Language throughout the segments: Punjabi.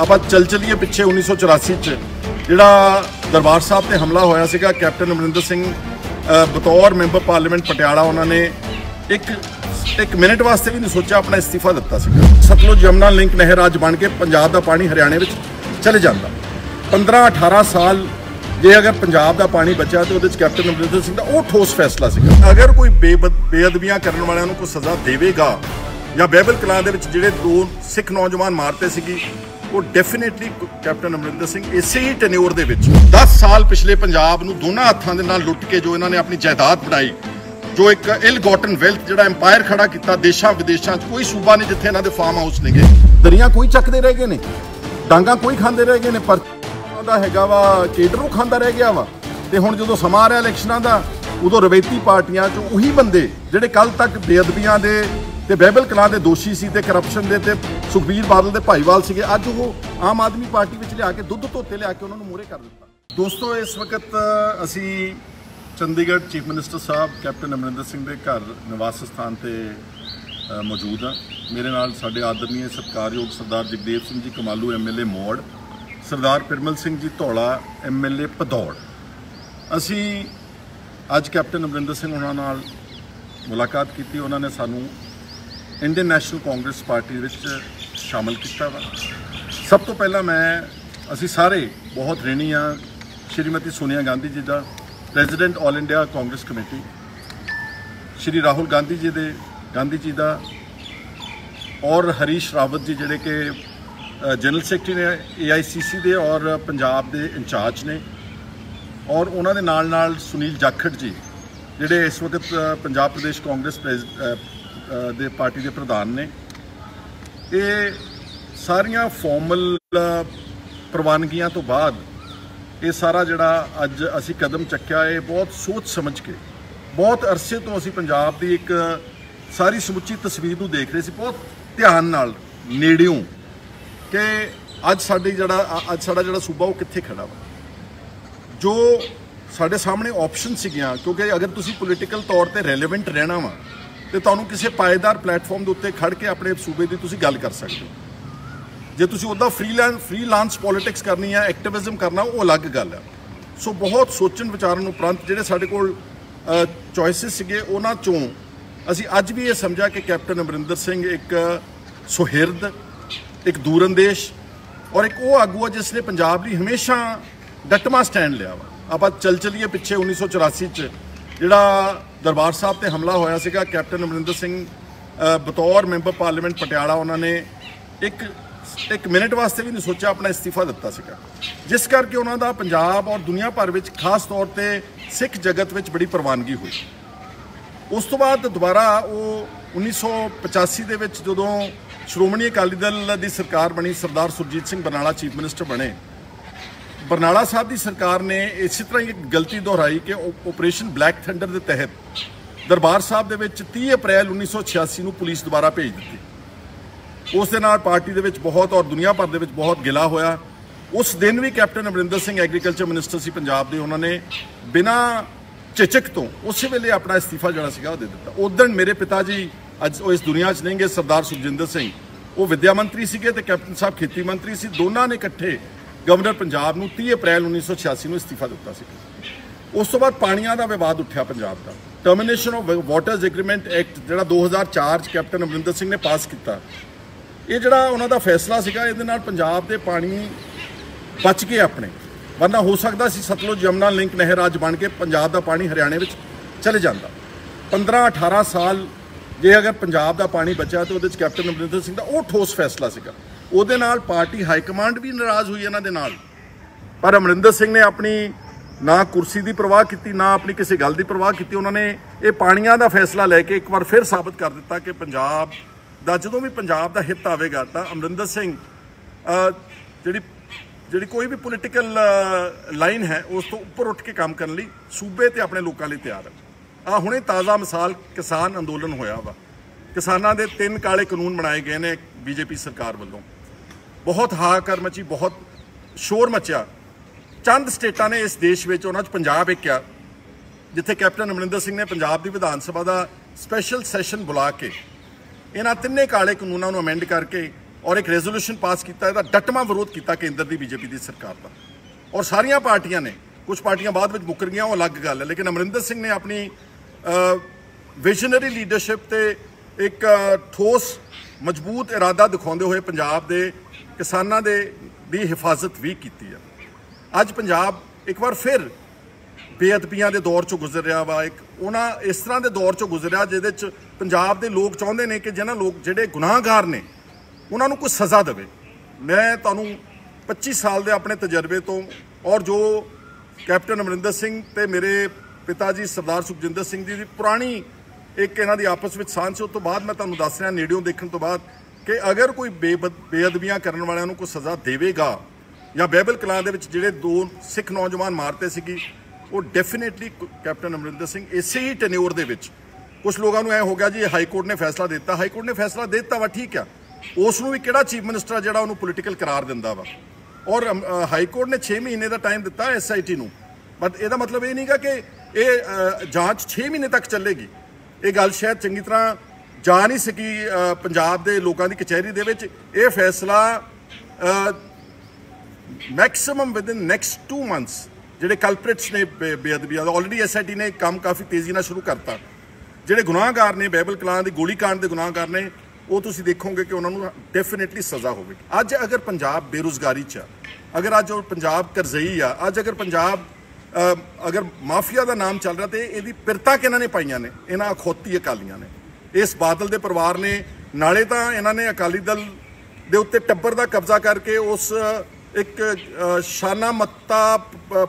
ਆਪਾਂ ਚੱਲ ਚਲੀਏ ਪਿੱਛੇ 1984 ਚ। ਜਿਹੜਾ ਦਰਬਾਰ ਸਾਹਿਬ ਤੇ ਹਮਲਾ ਹੋਇਆ ਸੀਗਾ, ਕੈਪਟਨ ਅਮਰਿੰਦਰ ਸਿੰਘ ਬਤੌਰ ਮੈਂਬਰ ਪਾਰਲੀਮੈਂਟ ਪਟਿਆਲਾ ਉਹਨਾਂ ਨੇ ਇੱਕ ਇੱਕ ਮਿੰਟ ਵਾਸਤੇ ਵੀ ਨਹੀਂ ਸੋਚਿਆ, ਆਪਣਾ ਅਸਤੀਫਾ ਦਿੱਤਾ ਸੀਗਾ। ਸਤਲੁਜ ਯਮਨਾ ਲਿੰਕ ਨਹਿਰ ਅੱਜ ਬਣ ਕੇ ਪੰਜਾਬ ਦਾ ਪਾਣੀ ਹਰਿਆਣੇ ਵਿੱਚ ਚਲੇ ਜਾਂਦਾ। 15 18 ਸਾਲ ਜੇ ਅਗਰ ਪੰਜਾਬ ਦਾ ਪਾਣੀ ਬਚਿਆ ਤੇ ਉਹਦੇ ਚ ਕੈਪਟਨ ਅਮਰਿੰਦਰ ਸਿੰਘ ਦਾ ਉਹ ਠੋਸ ਫੈਸਲਾ ਸੀਗਾ। ਅਗਰ ਕੋਈ ਬੇਬਦ- ਬੇਅਦਬੀਆਂ ਕਰਨ ਵਾਲਿਆਂ ਨੂੰ ਕੋਈ ਸਜ਼ਾ ਦੇਵੇਗਾ ਜਾਂ ਬੈਬਲ ਕਲਾਂ ਦੇ ਵਿੱਚ ਜਿਹੜੇ ਦੋ ਸਿੱਖ ਨੌਜਵਾਨ ਮਾਰਤੇ ਸੀਗੀ ਉਹ ਡੈਫੀਨਿਟਲੀ ਕੈਪਟਨ ਅਮਰਿੰਦਰ ਸਿੰਘ ਇਸੇ ਹੀ ਟੈਨਿਓਰ ਦੇ ਵਿੱਚ 10 ਸਾਲ ਪਿਛਲੇ ਪੰਜਾਬ ਨੂੰ ਦੋਨਾਂ ਹੱਥਾਂ ਦੇ ਨਾਲ ਲੁੱਟ ਕੇ ਜੋ ਇਹਨਾਂ ਨੇ ਆਪਣੀ ਜਾਇਦਾਦ ਬਣਾਈ, ਜੋ ਇੱਕ ਇਲ ਗੋਟਨ ਵੈਲਥ ਜਿਹੜਾ ਐਮਪਾਇਰ ਖੜਾ ਕੀਤਾ ਦੇਸ਼ਾਂ ਵਿਦੇਸ਼ਾਂ 'ਚ, ਕੋਈ ਸੂਬਾ ਨਹੀਂ ਜਿੱਥੇ ਇਹਨਾਂ ਦੇ ਫਾਰਮ ਹਾਊਸ ਨੇਗੇ। ਦਰੀਆਂ ਕੋਈ ਚੱਕਦੇ ਰਹਿ ਗਏ ਨੇ, ਡਾਂਗਾ ਕੋਈ ਖਾਂਦੇ ਰਹਿ ਗਏ ਨੇ, ਪਰ ਦਾ ਹੈਗਾ ਵਾ, ਕੇਡਰੂ ਖਾਂਦਾ ਰਹਿ ਗਿਆ ਵਾ। ਤੇ ਹੁਣ ਜਦੋਂ ਸਮਾਂ ਆ ਰਿਹਾ ਇਲੈਕਸ਼ਨਾਂ ਦਾ, ਉਦੋਂ ਰਵੈਤੀ ਪਾਰਟੀਆਂ 'ਚ ਉਹੀ ਬੰਦੇ ਜਿਹੜੇ ਕੱਲ ਤੱਕ ਬੇਅਦਬੀਆਂ ਦੇ ਤੇ ਬਹਿਬਲ ਕਲਾਂ ਦੇ ਦੋਸ਼ੀ ਸੀ ਤੇ ਕਰਪਸ਼ਨ ਦੇ ਤੇ ਸੁਖਬੀਰ ਬਾਦਲ ਦੇ ਭਾਈਵਾਲ ਸੀਗੇ। ਅੱਜ ਉਹ ਆਮ ਆਦਮੀ ਪਾਰਟੀ ਵਿੱਚ ਲਿਆ ਕੇ ਦੁੱਧ ਧੋਤੇ ਲਿਆ ਕੇ ਉਹਨਾਂ ਨੂੰ ਮੂਹਰੇ ਕਰ ਦਿੱਤਾ। ਦੋਸਤੋ, ਇਸ ਵਕਤ ਅਸੀਂ ਚੰਡੀਗੜ੍ਹ ਚੀਫ ਮਿਨਿਸਟਰ ਸਾਹਿਬ, ਕੈਪਟਨ ਅਮਰਿੰਦਰ ਸਿੰਘ ਦੇ ਘਰ ਨਿਵਾਸ ਸਥਾਨ ਤੇ ਮੌਜੂਦ ਹਾਂ। ਮੇਰੇ ਨਾਲ ਸਾਡੇ ਆਦਰਨੀय ਸਤਿਕਾਰਯੋਗ ਸਰਦਾਰ ਜਗਦੇਵ ਸਿੰਘ ਜੀ ਕਮਾਲੂ ਐਮਐਲਏ ਮੋੜ, ਸਰਦਾਰ ਪਿਰਮਲ ਸਿੰਘ ਜੀ ਧੌਲਾ ਐਮਐਲਏ ਭਦੌੜ। ਅਸੀਂ ਅੱਜ ਕੈਪਟਨ ਅਮਰਿੰਦਰ ਸਿੰਘ ਉਹਨਾਂ ਨਾਲ ਮੁਲਾਕਾਤ ਕੀਤੀ। ਉਹਨਾਂ ਨੇ ਸਾਨੂੰ ਇੰਡੀਅਨ ਨੈਸ਼ਨਲ ਕਾਂਗਰਸ ਪਾਰਟੀ ਵਿੱਚ ਸ਼ਾਮਲ ਕੀਤਾ ਵਾ। ਸਭ ਤੋਂ ਪਹਿਲਾਂ ਮੈਂ, ਅਸੀਂ ਸਾਰੇ ਬਹੁਤ ਰਿਣੀ ਆ, ਸ਼੍ਰੀਮਤੀ ਸੋਨੀਆ ਗਾਂਧੀ ਜੀ ਦਾ president all India Congress committee, Shri Rahul Gandhi ji ਦੇ, ਗਾਂਧੀ ਜੀ ਦਾ, ਔਰ ਹਰੀਸ਼ ਰਾਵਤ ਜੀ ਜਿਹੜੇ ਕਿ ਜਨਰਲ ਸੈਕਟਰੀ ਨੇ ਏਆਈਸੀਸੀ ਦੇ ਔਰ ਪੰਜਾਬ ਦੇ ਇੰਚਾਰਜ ਨੇ, ਔਰ ਉਹਨਾਂ ਦੇ ਨਾਲ ਨਾਲ ਸੁਨੀਲ ਜਾਖੜ ਜੀ, ਜਿਹੜੇ ਇਸ ਵਕਤ ਪੰਜਾਬ ਪ੍ਰਦੇਸ਼ ਕਾਂਗਰਸ ਪ੍ਰੈਸ- ਦੇ ਪਾਰਟੀ ਦੇ ਪ੍ਰਧਾਨ ਨੇ। ਇਹ ਸਾਰੀਆਂ ਫਾਰਮਲ ਪ੍ਰਵਾਨਗੀਆਂ ਤੋਂ ਬਾਅਦ ਇਹ ਸਾਰਾ ਜਿਹੜਾ ਅੱਜ ਅਸੀਂ ਕਦਮ ਚੱਕਿਆ, ਇਹ ਬਹੁਤ ਸੋਚ ਸਮਝ ਕੇ, ਬਹੁਤ ਅਰਸੇ ਤੋਂ ਅਸੀਂ ਪੰਜਾਬ ਦੀ ਇੱਕ ਸਾਰੀ ਸਮੁੱਚੀ ਤਸਵੀਰ ਨੂੰ ਦੇਖ ਰਹੇ ਸੀ, ਬਹੁਤ ਧਿਆਨ ਨਾਲ, ਨੇੜਿਓਂ ਕਿ ਅੱਜ ਸਾਡੇ ਜਿਹੜਾ ਅੱਜ ਸਾਡਾ ਜਿਹੜਾ ਸੂਬਾ ਉਹ ਕਿੱਥੇ ਖੜਾ ਵਾ। ਜੋ ਸਾਡੇ ਸਾਹਮਣੇ ਆਪਸ਼ਨ ਸੀਗੀਆਂ, ਕਿਉਂਕਿ ਅਗਰ ਤੁਸੀਂ ਪੋਲੀਟੀਕਲ ਤੌਰ ਤੇ ਰੈਲੇਵੈਂਟ ਰਹਿਣਾ ਵਾ ਤੇ ਤੁਹਾਨੂੰ ਕਿਸੇ ਪਾਏਦਾਰ ਪਲੇਟਫਾਰਮ ਦੇ ਉੱਤੇ ਖੜ ਕੇ ਆਪਣੇ ਸੂਬੇ ਦੀ ਤੁਸੀਂ ਗੱਲ ਕਰ ਸਕਦੇ ਹੋ। ਜੇ ਤੁਸੀਂ ਉਹਦਾ ਫ੍ਰੀਲਾਂਸ ਫ੍ਰੀਲਾਂਸ ਪੋਲਿਟਿਕਸ ਕਰਨੀ ਹੈ ਐਕਟਿਵਿਜ਼ਮ ਕਰਨਾ, ਉਹ ਅਲੱਗ ਗੱਲ ਹੈ। ਸੋ ਬਹੁਤ ਸੋਚਣ ਵਿਚਾਰਨ ਉਪਰੰਤ ਜਿਹੜੇ ਸਾਡੇ ਕੋਲ ਚੋਇਸਸ ਸੀਗੇ, ਉਹਨਾਂ ਚੋਂ ਅਸੀਂ ਅੱਜ ਵੀ ਇਹ ਸਮਝਿਆ ਕਿ ਕੈਪਟਨ ਅਮਰਿੰਦਰ ਸਿੰਘ ਇੱਕ ਸੁਹਿਰਦ, ਇੱਕ ਦੂਰੰਦੇਸ਼ ਔਰ ਇੱਕ ਉਹ ਆਗੂ ਆ ਜਿਸ ਨੇ ਪੰਜਾਬ ਲਈ ਹਮੇਸ਼ਾ ਡਟਮਾ ਸਟੈਂਡ ਲਿਆ ਵਾ। ਆਪਾਂ ਚੱਲ ਚਲੀਏ ਪਿੱਛੇ 1984 ਚ। ਜਿਹੜਾ ਦਰਬਾਰ ਸਾਹਿਬ ਤੇ ਹਮਲਾ ਹੋਇਆ ਸੀਗਾ, ਕੈਪਟਨ ਅਮਰਿੰਦਰ ਸਿੰਘ ਬਤੌਰ ਮੈਂਬਰ ਪਾਰਲੀਮੈਂਟ ਪਟਿਆਲਾ, ਉਹਨਾਂ ਨੇ ਇੱਕ ਇੱਕ ਮਿੰਟ ਵਾਸਤੇ ਵੀ ਨਹੀਂ ਸੋਚਿਆ, ਆਪਣਾ ਅਸਤੀਫਾ ਦਿੱਤਾ ਸੀਗਾ। ਜਿਸ ਕਰਕੇ ਉਹਨਾਂ ਦਾ ਪੰਜਾਬ ਔਰ ਦੁਨੀਆ ਭਰ ਵਿੱਚ ਖਾਸ ਤੌਰ ਤੇ ਸਿੱਖ ਜਗਤ ਵਿੱਚ ਬੜੀ ਪ੍ਰਵਾਨਗੀ ਹੋਈ। ਉਸ ਤੋਂ ਬਾਅਦ ਦੁਬਾਰਾ ਉਹ 1985 ਦੇ ਵਿੱਚ ਜਦੋਂ ਸ਼੍ਰੋਮਣੀ ਅਕਾਲੀ ਦਲ ਦੀ ਸਰਕਾਰ ਬਣੀ, ਸਰਦਾਰ ਸੁਰਜੀਤ ਸਿੰਘ ਬਰਨਾਲਾ ਚੀਫ ਮਿਨਿਸਟਰ ਬਣੇ ਬਰਨਾਲਾ ਸਾਹਿਬ ਦੀ ਸਰਕਾਰ ਨੇ ਇਸੇ ਤਰ੍ਹਾਂ ਹੀ ਇੱਕ ਗਲਤੀ ਦੁਹਰਾਈ ਕਿ ਉਹ ਆਪਰੇਸ਼ਨ ਬਲੈਕ ਥੰਡਰ ਦੇ ਤਹਿਤ ਦਰਬਾਰ ਸਾਹਿਬ ਦੇ ਵਿੱਚ 30 ਅਪ੍ਰੈਲ 1986 ਨੂੰ ਪੁਲਿਸ ਦੁਬਾਰਾ ਭੇਜ ਦਿੱਤੀ। ਉਸ ਦੇ ਨਾਲ ਪਾਰਟੀ ਦੇ ਵਿੱਚ ਬਹੁਤ ਔਰ ਦੁਨੀਆ ਭਰ ਦੇ ਵਿੱਚ ਬਹੁਤ ਗਿਲਾ ਹੋਇਆ। ਉਸ ਦਿਨ ਵੀ captain Amarinder Singh agriculture minister ਸੀ ਪੰਜਾਬ ਦੇ, ਉਹਨਾਂ ਨੇ ਬਿਨਾਂ ਝਿਜਕ ਤੋਂ ਉਸੇ ਵੇਲੇ ਆਪਣਾ ਅਸਤੀਫਾ ਜਿਹੜਾ ਸੀਗਾ ਉਹ ਦੇ ਦਿੱਤਾ। ਉਦੋਂ ਮੇਰੇ ਪਿਤਾ ਜੀ ਅੱਜ ਉਹ ਇਸ ਦੁਨੀਆ 'ਚ ਨਹੀਂਗੇ ਸਰਦਾਰ ਸੁਖਜਿੰਦਰ ਸਿੰਘ। ਉਹ ਵਿਦਿਆ ਮੰਤਰੀ ਸੀਗੇ ਤੇ ਕੈਪਟਨ ਸਾਹਿਬ ਖੇਤੀ ਮੰਤਰੀ ਸੀ। ਦੋਨਾਂ ਨੇ ਇਕੱਠੇ ਗਵਰਨਰ ਪੰਜਾਬ ਨੂੰ 30 ਅਪ੍ਰੈਲ 1986 ਨੂੰ ਅਸਤੀਫਾ ਦਿੱਤਾ ਸੀ। ਉਸ ਤੋਂ ਬਾਅਦ ਪਾਣੀਆਂ ਦਾ ਵਿਵਾਦ ਉੱਠਿਆ ਪੰਜਾਬ ਦਾ। Termination of waters agreement act ਜਿਹੜਾ 2004 ਚ ਕੈਪਟਨ ਅਮਰਿੰਦਰ ਸਿੰਘ ਨੇ ਪਾਸ ਕੀਤਾ, ਇਹ ਜਿਹੜਾ ਉਹਨਾਂ ਦਾ ਫੈਸਲਾ ਸੀਗਾ, ਇਹਦੇ ਨਾਲ ਪੰਜਾਬ ਦੇ ਪਾਣੀ ਬਚ ਗਏ ਆਪਣੇ। ਵਰਨਾ ਹੋ ਸਕਦਾ ਸੀ ਸਤਲੁਜ ਯਮਨਾ ਲਿੰਕ ਨਹਿਰ ਅੱਜ ਬਣ ਕੇ ਪੰਜਾਬ ਦਾ ਪਾਣੀ ਹਰਿਆਣੇ ਵਿੱਚ ਚਲੇ ਜਾਂਦਾ। 15 18 ਸਾਲ ਜੇ ਅਗਰ ਪੰਜਾਬ ਦਾ ਪਾਣੀ ਬਚਿਆ ਤਾਂ ਉਹਦੇ ਚ ਕੈਪਟਨ ਅਮਰਿੰਦਰ ਸਿੰਘ ਦਾ ਉਹ ਠੋਸ ਫੈਸਲਾ ਸੀਗਾ। ਉਹਦੇ ਨਾਲ ਪਾਰਟੀ ਹਾਈ ਕਮਾਂਡ ਵੀ ਨਾਰਾਜ਼ ਹੋਈ ਇਹਨਾਂ ਦੇ ਨਾਲ। ਪਰ ਅਮਰਿੰਦਰ ਸਿੰਘ ਨੇ ਆਪਣੀ ਨਾ ਕੁਰਸੀ ਦੀ ਪਰਵਾਹ ਕੀਤੀ, ਨਾ ਆਪਣੀ ਕਿਸੇ ਗੱਲ ਦੀ ਪਰਵਾਹ ਕੀਤੀ। ਉਹਨਾਂ ਨੇ ਇਹ ਪਾਣੀਆਂ ਦਾ ਫੈਸਲਾ ਲੈ ਕੇ ਇੱਕ ਵਾਰ ਫਿਰ ਸਾਬਤ ਕਰ ਦਿੱਤਾ ਕਿ ਪੰਜਾਬ ਦਾ ਜਦੋਂ ਵੀ ਪੰਜਾਬ ਦਾ ਹਿੱਤ ਆਵੇਗਾ ਤਾਂ ਅਮਰਿੰਦਰ ਸਿੰਘ ਜਿਹੜੀ ਜਿਹੜੀ ਕੋਈ ਵੀ ਪੋਲੀਟੀਕਲ ਲਾਈਨ ਹੈ, ਉਸ ਤੋਂ ਉੱਪਰ ਉੱਠ ਕੇ ਕੰਮ ਕਰਨ ਲਈ ਸੂਬੇ ਤੇ ਆਪਣੇ ਲੋਕਾਂ ਲਈ ਤਿਆਰ ਹੈ। ਆ ਹੁਣੇ ਤਾਜ਼ਾ ਮਿਸਾਲ ਕਿਸਾਨ ਅੰਦੋਲਨ ਹੋਇਆ ਵਾ। ਕਿਸਾਨਾਂ ਦੇ ਤਿੰਨ ਕਾਲੇ ਕਾਨੂੰਨ ਬਣਾਏ ਗਏ ਨੇ ਬੀਜੇਪੀ ਸਰਕਾਰ ਵੱਲੋਂ। ਬਹੁਤ ਹਾਕਰ ਮਚੀ, ਬਹੁਤ ਸ਼ੋਰ ਮਚਿਆ। ਚੰਦ ਸਟੇਟਾਂ ਨੇ ਇਸ ਦੇਸ਼ ਵਿੱਚ, ਉਹਨਾਂ 'ਚ ਪੰਜਾਬ ਇੱਕ ਆ ਜਿੱਥੇ ਕੈਪਟਨ ਅਮਰਿੰਦਰ ਸਿੰਘ ਨੇ ਪੰਜਾਬ ਦੀ ਵਿਧਾਨ ਸਭਾ ਦਾ ਸਪੈਸ਼ਲ ਸੈਸ਼ਨ ਬੁਲਾ ਕੇ ਇਹਨਾਂ ਤਿੰਨੇ ਕਾਲੇ ਕਾਨੂੰਨਾਂ ਨੂੰ ਅਮੈਂਡ ਕਰਕੇ ਔਰ ਇੱਕ ਰੈਜ਼ੋਲੂਸ਼ਨ ਪਾਸ ਕੀਤਾ, ਇਹਦਾ ਡਟਮਾ ਵਿਰੋਧ ਕੀਤਾ ਕੇਂਦਰ ਦੀ ਬੀਜੇਪੀ ਦੀ ਸਰਕਾਰ ਦਾ। ਔਰ ਸਾਰੀਆਂ ਪਾਰਟੀਆਂ ਨੇ ਕੁਝ ਪਾਰਟੀਆਂ ਬਾਅਦ ਵਿੱਚ ਮੁੱਕਰ ਗਈਆਂ ਉਹ ਅਲੱਗ ਗੱਲ ਹੈ। ਲੇਕਿਨ ਅਮਰਿੰਦਰ ਸਿੰਘ ਨੇ ਆਪਣੀ ਵਿਜ਼ਨਰੀ ਲੀਡਰਸ਼ਿਪ ਤੇ ਇੱਕ ਠੋਸ, ਮਜ਼ਬੂਤ ਇਰਾਦਾ ਦਿਖਾਉਂਦੇ ਹੋਏ ਪੰਜਾਬ ਦੇ ਕਿਸਾਨਾਂ ਦੇ ਦੀ ਹਿਫਾਜ਼ਤ ਵੀ ਕੀਤੀ ਆ। ਅੱਜ ਪੰਜਾਬ ਇੱਕ ਵਾਰ ਫਿਰ ਬੇਅਦਬੀਆਂ ਦੇ ਦੌਰ ਚੋਂ ਗੁਜ਼ਰ ਰਿਹਾ ਵਾ। ਇੱਕ ਉਹਨਾਂ ਇਸ ਤਰ੍ਹਾਂ ਦੇ ਦੌਰ ਚੋਂ ਗੁਜ਼ਰਿਆ ਜਿਹਦੇ ਚ ਪੰਜਾਬ ਦੇ ਲੋਕ ਚਾਹੁੰਦੇ ਨੇ ਕਿ ਜਿਹਨਾਂ ਲੋਕ ਜਿਹੜੇ ਗੁਨਾਹਗਾਰ ਨੇ, ਉਹਨਾਂ ਨੂੰ ਕੋਈ ਸਜ਼ਾ ਦੇਵੇ। ਮੈਂ ਤੁਹਾਨੂੰ 25 ਸਾਲ ਦੇ ਆਪਣੇ ਤਜਰਬੇ ਤੋਂ ਔਰ ਜੋ ਕੈਪਟਨ ਅਮਰਿੰਦਰ ਸਿੰਘ ਤੇ ਮੇਰੇ ਪਿਤਾ ਜੀ ਸਰਦਾਰ ਸੁਖਜਿੰਦਰ ਸਿੰਘ ਜੀ ਦੀ ਪੁਰਾਣੀ ਇੱਕ ਇਹਨਾਂ ਦੀ ਆਪਸ ਵਿੱਚ ਸਾਂਝ ਸੀ, ਉਸ ਤੋਂ ਬਾਅਦ ਮੈਂ ਤੁਹਾਨੂੰ ਦੱਸ ਰਿਹਾ, ਨੇੜਿਓਂ ਦੇਖਣ ਤੋਂ ਬਾਅਦ ਕਿ ਅਗਰ ਕੋਈ ਬੇਬਦ- ਬੇਅਦਬੀਆਂ ਕਰਨ ਵਾਲਿਆਂ ਨੂੰ ਕੋਈ ਸਜ਼ਾ ਦੇਵੇਗਾ ਜਾਂ ਬਹਿਬਲ ਕਲਾਂ ਦੇ ਵਿੱਚ ਜਿਹੜੇ ਦੋ ਸਿੱਖ ਨੌਜਵਾਨ ਮਾਰਤੇ ਸੀਗੀ, ਉਹ ਡੈਫੀਨੇਟਲੀ ਕੈਪਟਨ ਅਮਰਿੰਦਰ ਸਿੰਘ ਇਸੇ ਹੀ ਟੈਨਿਓਰ ਦੇ ਵਿੱਚ। ਕੁਝ ਲੋਕਾਂ ਨੂੰ ਐ ਹੋ ਗਿਆ ਜੀ ਹਾਈ ਕੋਰਟ ਨੇ ਫੈਸਲਾ ਦਿੱਤਾ। ਹਾਈ ਕੋਰਟ ਨੇ ਫੈਸਲਾ ਦੇ ਦਿੱਤਾ ਵਾ, ਠੀਕ ਆ। ਉਸ ਨੂੰ ਵੀ ਕਿਹੜਾ ਚੀਫ ਮਿਨਿਸਟਰ ਆ ਜਿਹੜਾ ਉਹਨੂੰ ਪੋਲੀਟੀਕਲ ਕਰਾਰ ਦਿੰਦਾ ਵਾ? ਔਰ ਹਾਈ ਕੋਰਟ ਨੇ 6 ਮਹੀਨੇ ਦਾ ਟਾਈਮ ਦਿੱਤਾ ਐਸਆਈਟੀ ਨੂੰ। ਬਟ ਇਹਦਾ ਮਤਲਬ ਇਹ ਨਹੀਂਗਾ ਕਿ ਇਹ ਜਾਂਚ 6 ਮਹੀਨੇ ਤੱਕ ਚੱਲੇਗੀ। ਇਹ ਗੱਲ ਸ਼ਾਇਦ ਚੰਗੀ ਤਰ੍ਹਾਂ ਜਾ ਨਹੀਂ ਸਕੀ ਪੰਜਾਬ ਦੇ ਲੋਕਾਂ ਦੀ ਕਚਹਿਰੀ ਦੇ ਵਿੱਚ। ਇਹ ਫੈਸਲਾ ਮੈਕਸਿਮਮ ਵਿਦਿਨ ਨੈਕਸਟ 2 ਮੰਥਸ ਜਿਹੜੇ ਕਲਪ੍ਰਿਟਸ ਨੇ ਬੇ- ਬੇਅਦਬੀਆਂ ਦਾ ਆਲਰੇਡੀ ਐਸਆਈਟੀ ਨੇ ਕੰਮ ਕਾਫੀ ਤੇਜ਼ੀ ਨਾਲ ਸ਼ੁਰੂ ਕਰਤਾ। ਜਿਹੜੇ ਗੁਨਾਹਗਾਰ ਨੇ ਬੈਬਲ ਕਲਾਂ ਦੇ ਗੋਲੀकांड ਦੇ ਗੁਨਾਹਗਾਰ ਨੇ, ਉਹ ਤੁਸੀਂ ਦੇਖੋਗੇ ਕਿ ਉਹਨਾਂ ਨੂੰ ਡੈਫੀਨਿਟਲੀ ਸਜ਼ਾ ਹੋਵੇਗੀ। ਅੱਜ ਅਗਰ ਪੰਜਾਬ ਬੇਰੁਜ਼ਗਾਰੀ 'ਚ ਆ, ਅਗਰ ਅੱਜ ਉਹ ਪੰਜਾਬ ਕਰਜ਼ਈ ਆ, ਅੱਜ ਅਗਰ ਪੰਜਾਬ ਅਗਰ ਮਾਫੀਆ ਦਾ ਨਾਮ ਚੱਲ ਰਿਹਾ ਤੇ ਇਹਦੀ ਪਿਰਤਾ ਕਿਹਨਾਂ ਨੇ ਪਾਈਆਂ ਨੇ? ਇਹਨਾਂ ਅਖੌਤੀ ਅਕਾਲੀਆਂ ਨੇ। ਇਸ ਬਾਦਲ ਦੇ ਪਰਿਵਾਰ ਨੇ, ਨਾਲੇ ਤਾਂ ਇਹਨਾਂ ਨੇ ਅਕਾਲੀ ਦਲ ਦੇ ਉੱਤੇ ਟੱਬਰ ਦਾ ਕਬਜ਼ਾ ਕਰਕੇ ਉਸ, ਇੱਕ ਸ਼ਾਨਾ ਮੱਤਾ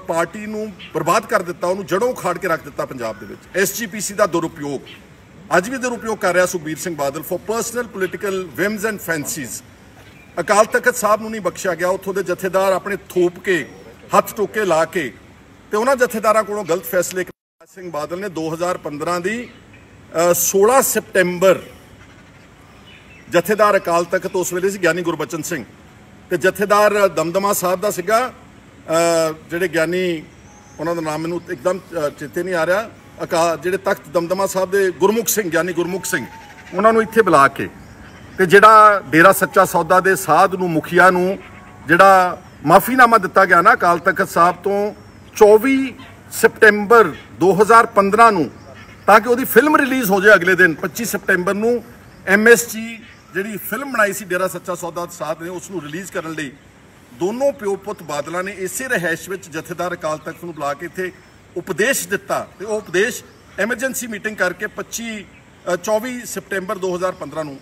ਪਾਰਟੀ ਨੂੰ ਬਰਬਾਦ ਕਰ ਦਿੱਤਾ, ਉਹਨੂੰ ਜੜੋਂ ਉਖਾੜ ਕੇ ਰੱਖ ਦਿੱਤਾ ਪੰਜਾਬ ਦੇ ਵਿੱਚ। ਐਸਜੀਪੀਸੀ ਦਾ ਦੁਰਉਪਯੋਗ। ਅੱਜ ਵੀ ਦੁਰਉਪਯੋਗ ਕਰ ਰਿਹਾ Sukhbir Singh Badal for personal political whims and fancies Akal Takht Sahib ਨੂੰ ਨਹੀਂ ਬਖਸ਼ਿਆ ਗਿਆ, ਉੱਥੋਂ ਦੇ ਜਥੇਦਾਰ ਆਪਣੇ ਥੋਪ ਕੇ, ਹੱਥ ਟੋਕੇ ਲਾ ਕੇ, ਤੇ ਉਹਨਾਂ ਜਥੇਦਾਰਾਂ ਕੋਲੋਂ ਗਲਤ ਫੈਸਲੇ ਸਿੰਘ ਬਾਦਲ ਨੇ 2015 ਦੀ 16 ਸਪਟੈਂਬਰ, ਜਥੇਦਾਰ ਅਕਾਲ ਤਖਤ ਉਸ ਵੇਲੇ ਸੀ ਗਿਆਨੀ ਗੁਰਬਚਨ ਸਿੰਘ ਤੇ ਜਥੇਦਾਰ ਦਮਦਮਾ ਸਾਹਿਬ ਦਾ ਸੀਗਾ। ਜਿਹੜੇ ਗਿਆਨੀ, ਉਹਨਾਂ ਦਾ ਨਾਮ ਮੈਨੂੰ ਇੱਕਦਮ ਚੇਤੇ ਨਹੀਂ ਆ ਰਿਹਾ। ਅਕਾ, ਜਿਹੜੇ ਤਖਤ ਦਮਦਮਾ ਸਾਹਿਬ ਦੇ ਗੁਰਮੁਖ ਸਿੰਘ, ਗਿਆਨੀ ਗੁਰਮੁਖ ਸਿੰਘ, ਉਹਨਾਂ ਨੂੰ ਇੱਥੇ ਬੁਲਾ ਕੇ ਤੇ ਜਿਹੜਾ ਡੇਰਾ ਸੱਚਾ ਸੌਦਾ ਦੇ ਸਾਧ ਨੂੰ, ਮੁਖੀਆ ਨੂੰ ਜਿਹੜਾ ਮਾਫੀਨਾਮਾ ਦਿੱਤਾ ਗਿਆ ਨਾ ਅਕਾਲ ਤਖਤ ਸਾਹਿਬ ਤੋਂ 24 ਸਪਟੈਂਬਰ 2015 ਨੂੰ ਤਾਂ ਕਿ ਉਹਦੀ ਫਿਲਮ ਰਿਲੀਜ਼ ਹੋ ਜਾਏ ਅਗਲੇ ਦਿਨ 25 ਸਪਟੈਂਬਰ ਨੂੰ ਐਮਐਸਜੀ ਜਿਹੜੀ ਫਿਲਮ ਬਣਾਈ ਸੀ, ਡੇਰਾ ਸੱਚਾ ਸੌਦਾ ਸਾਥ ਨੇ ਉਸ ਨੂੰ ਰਿਲੀਜ਼ ਕਰਨ ਲਈ ਦੋਨੋਂ ਪਿਓ ਪੁੱਤ ਬਾਦਲਾਂ ਨੇ ਇਸੇ ਰਹਿائش ਵਿੱਚ ਜਥੇਦਾਰ ਅਕਾਲ ਤਖਤ ਨੂੰ ਬੁਲਾ ਕੇ ਇੱਥੇ ਉਪਦੇਸ਼ ਦਿੱਤਾ ਤੇ ਉਹ ਉਪਦੇਸ਼ ਐਮਰਜੈਂਸੀ ਮੀਟਿੰਗ ਕਰਕੇ 25 24 ਸਪਟੈਂਬਰ 2015 ਨੂੰ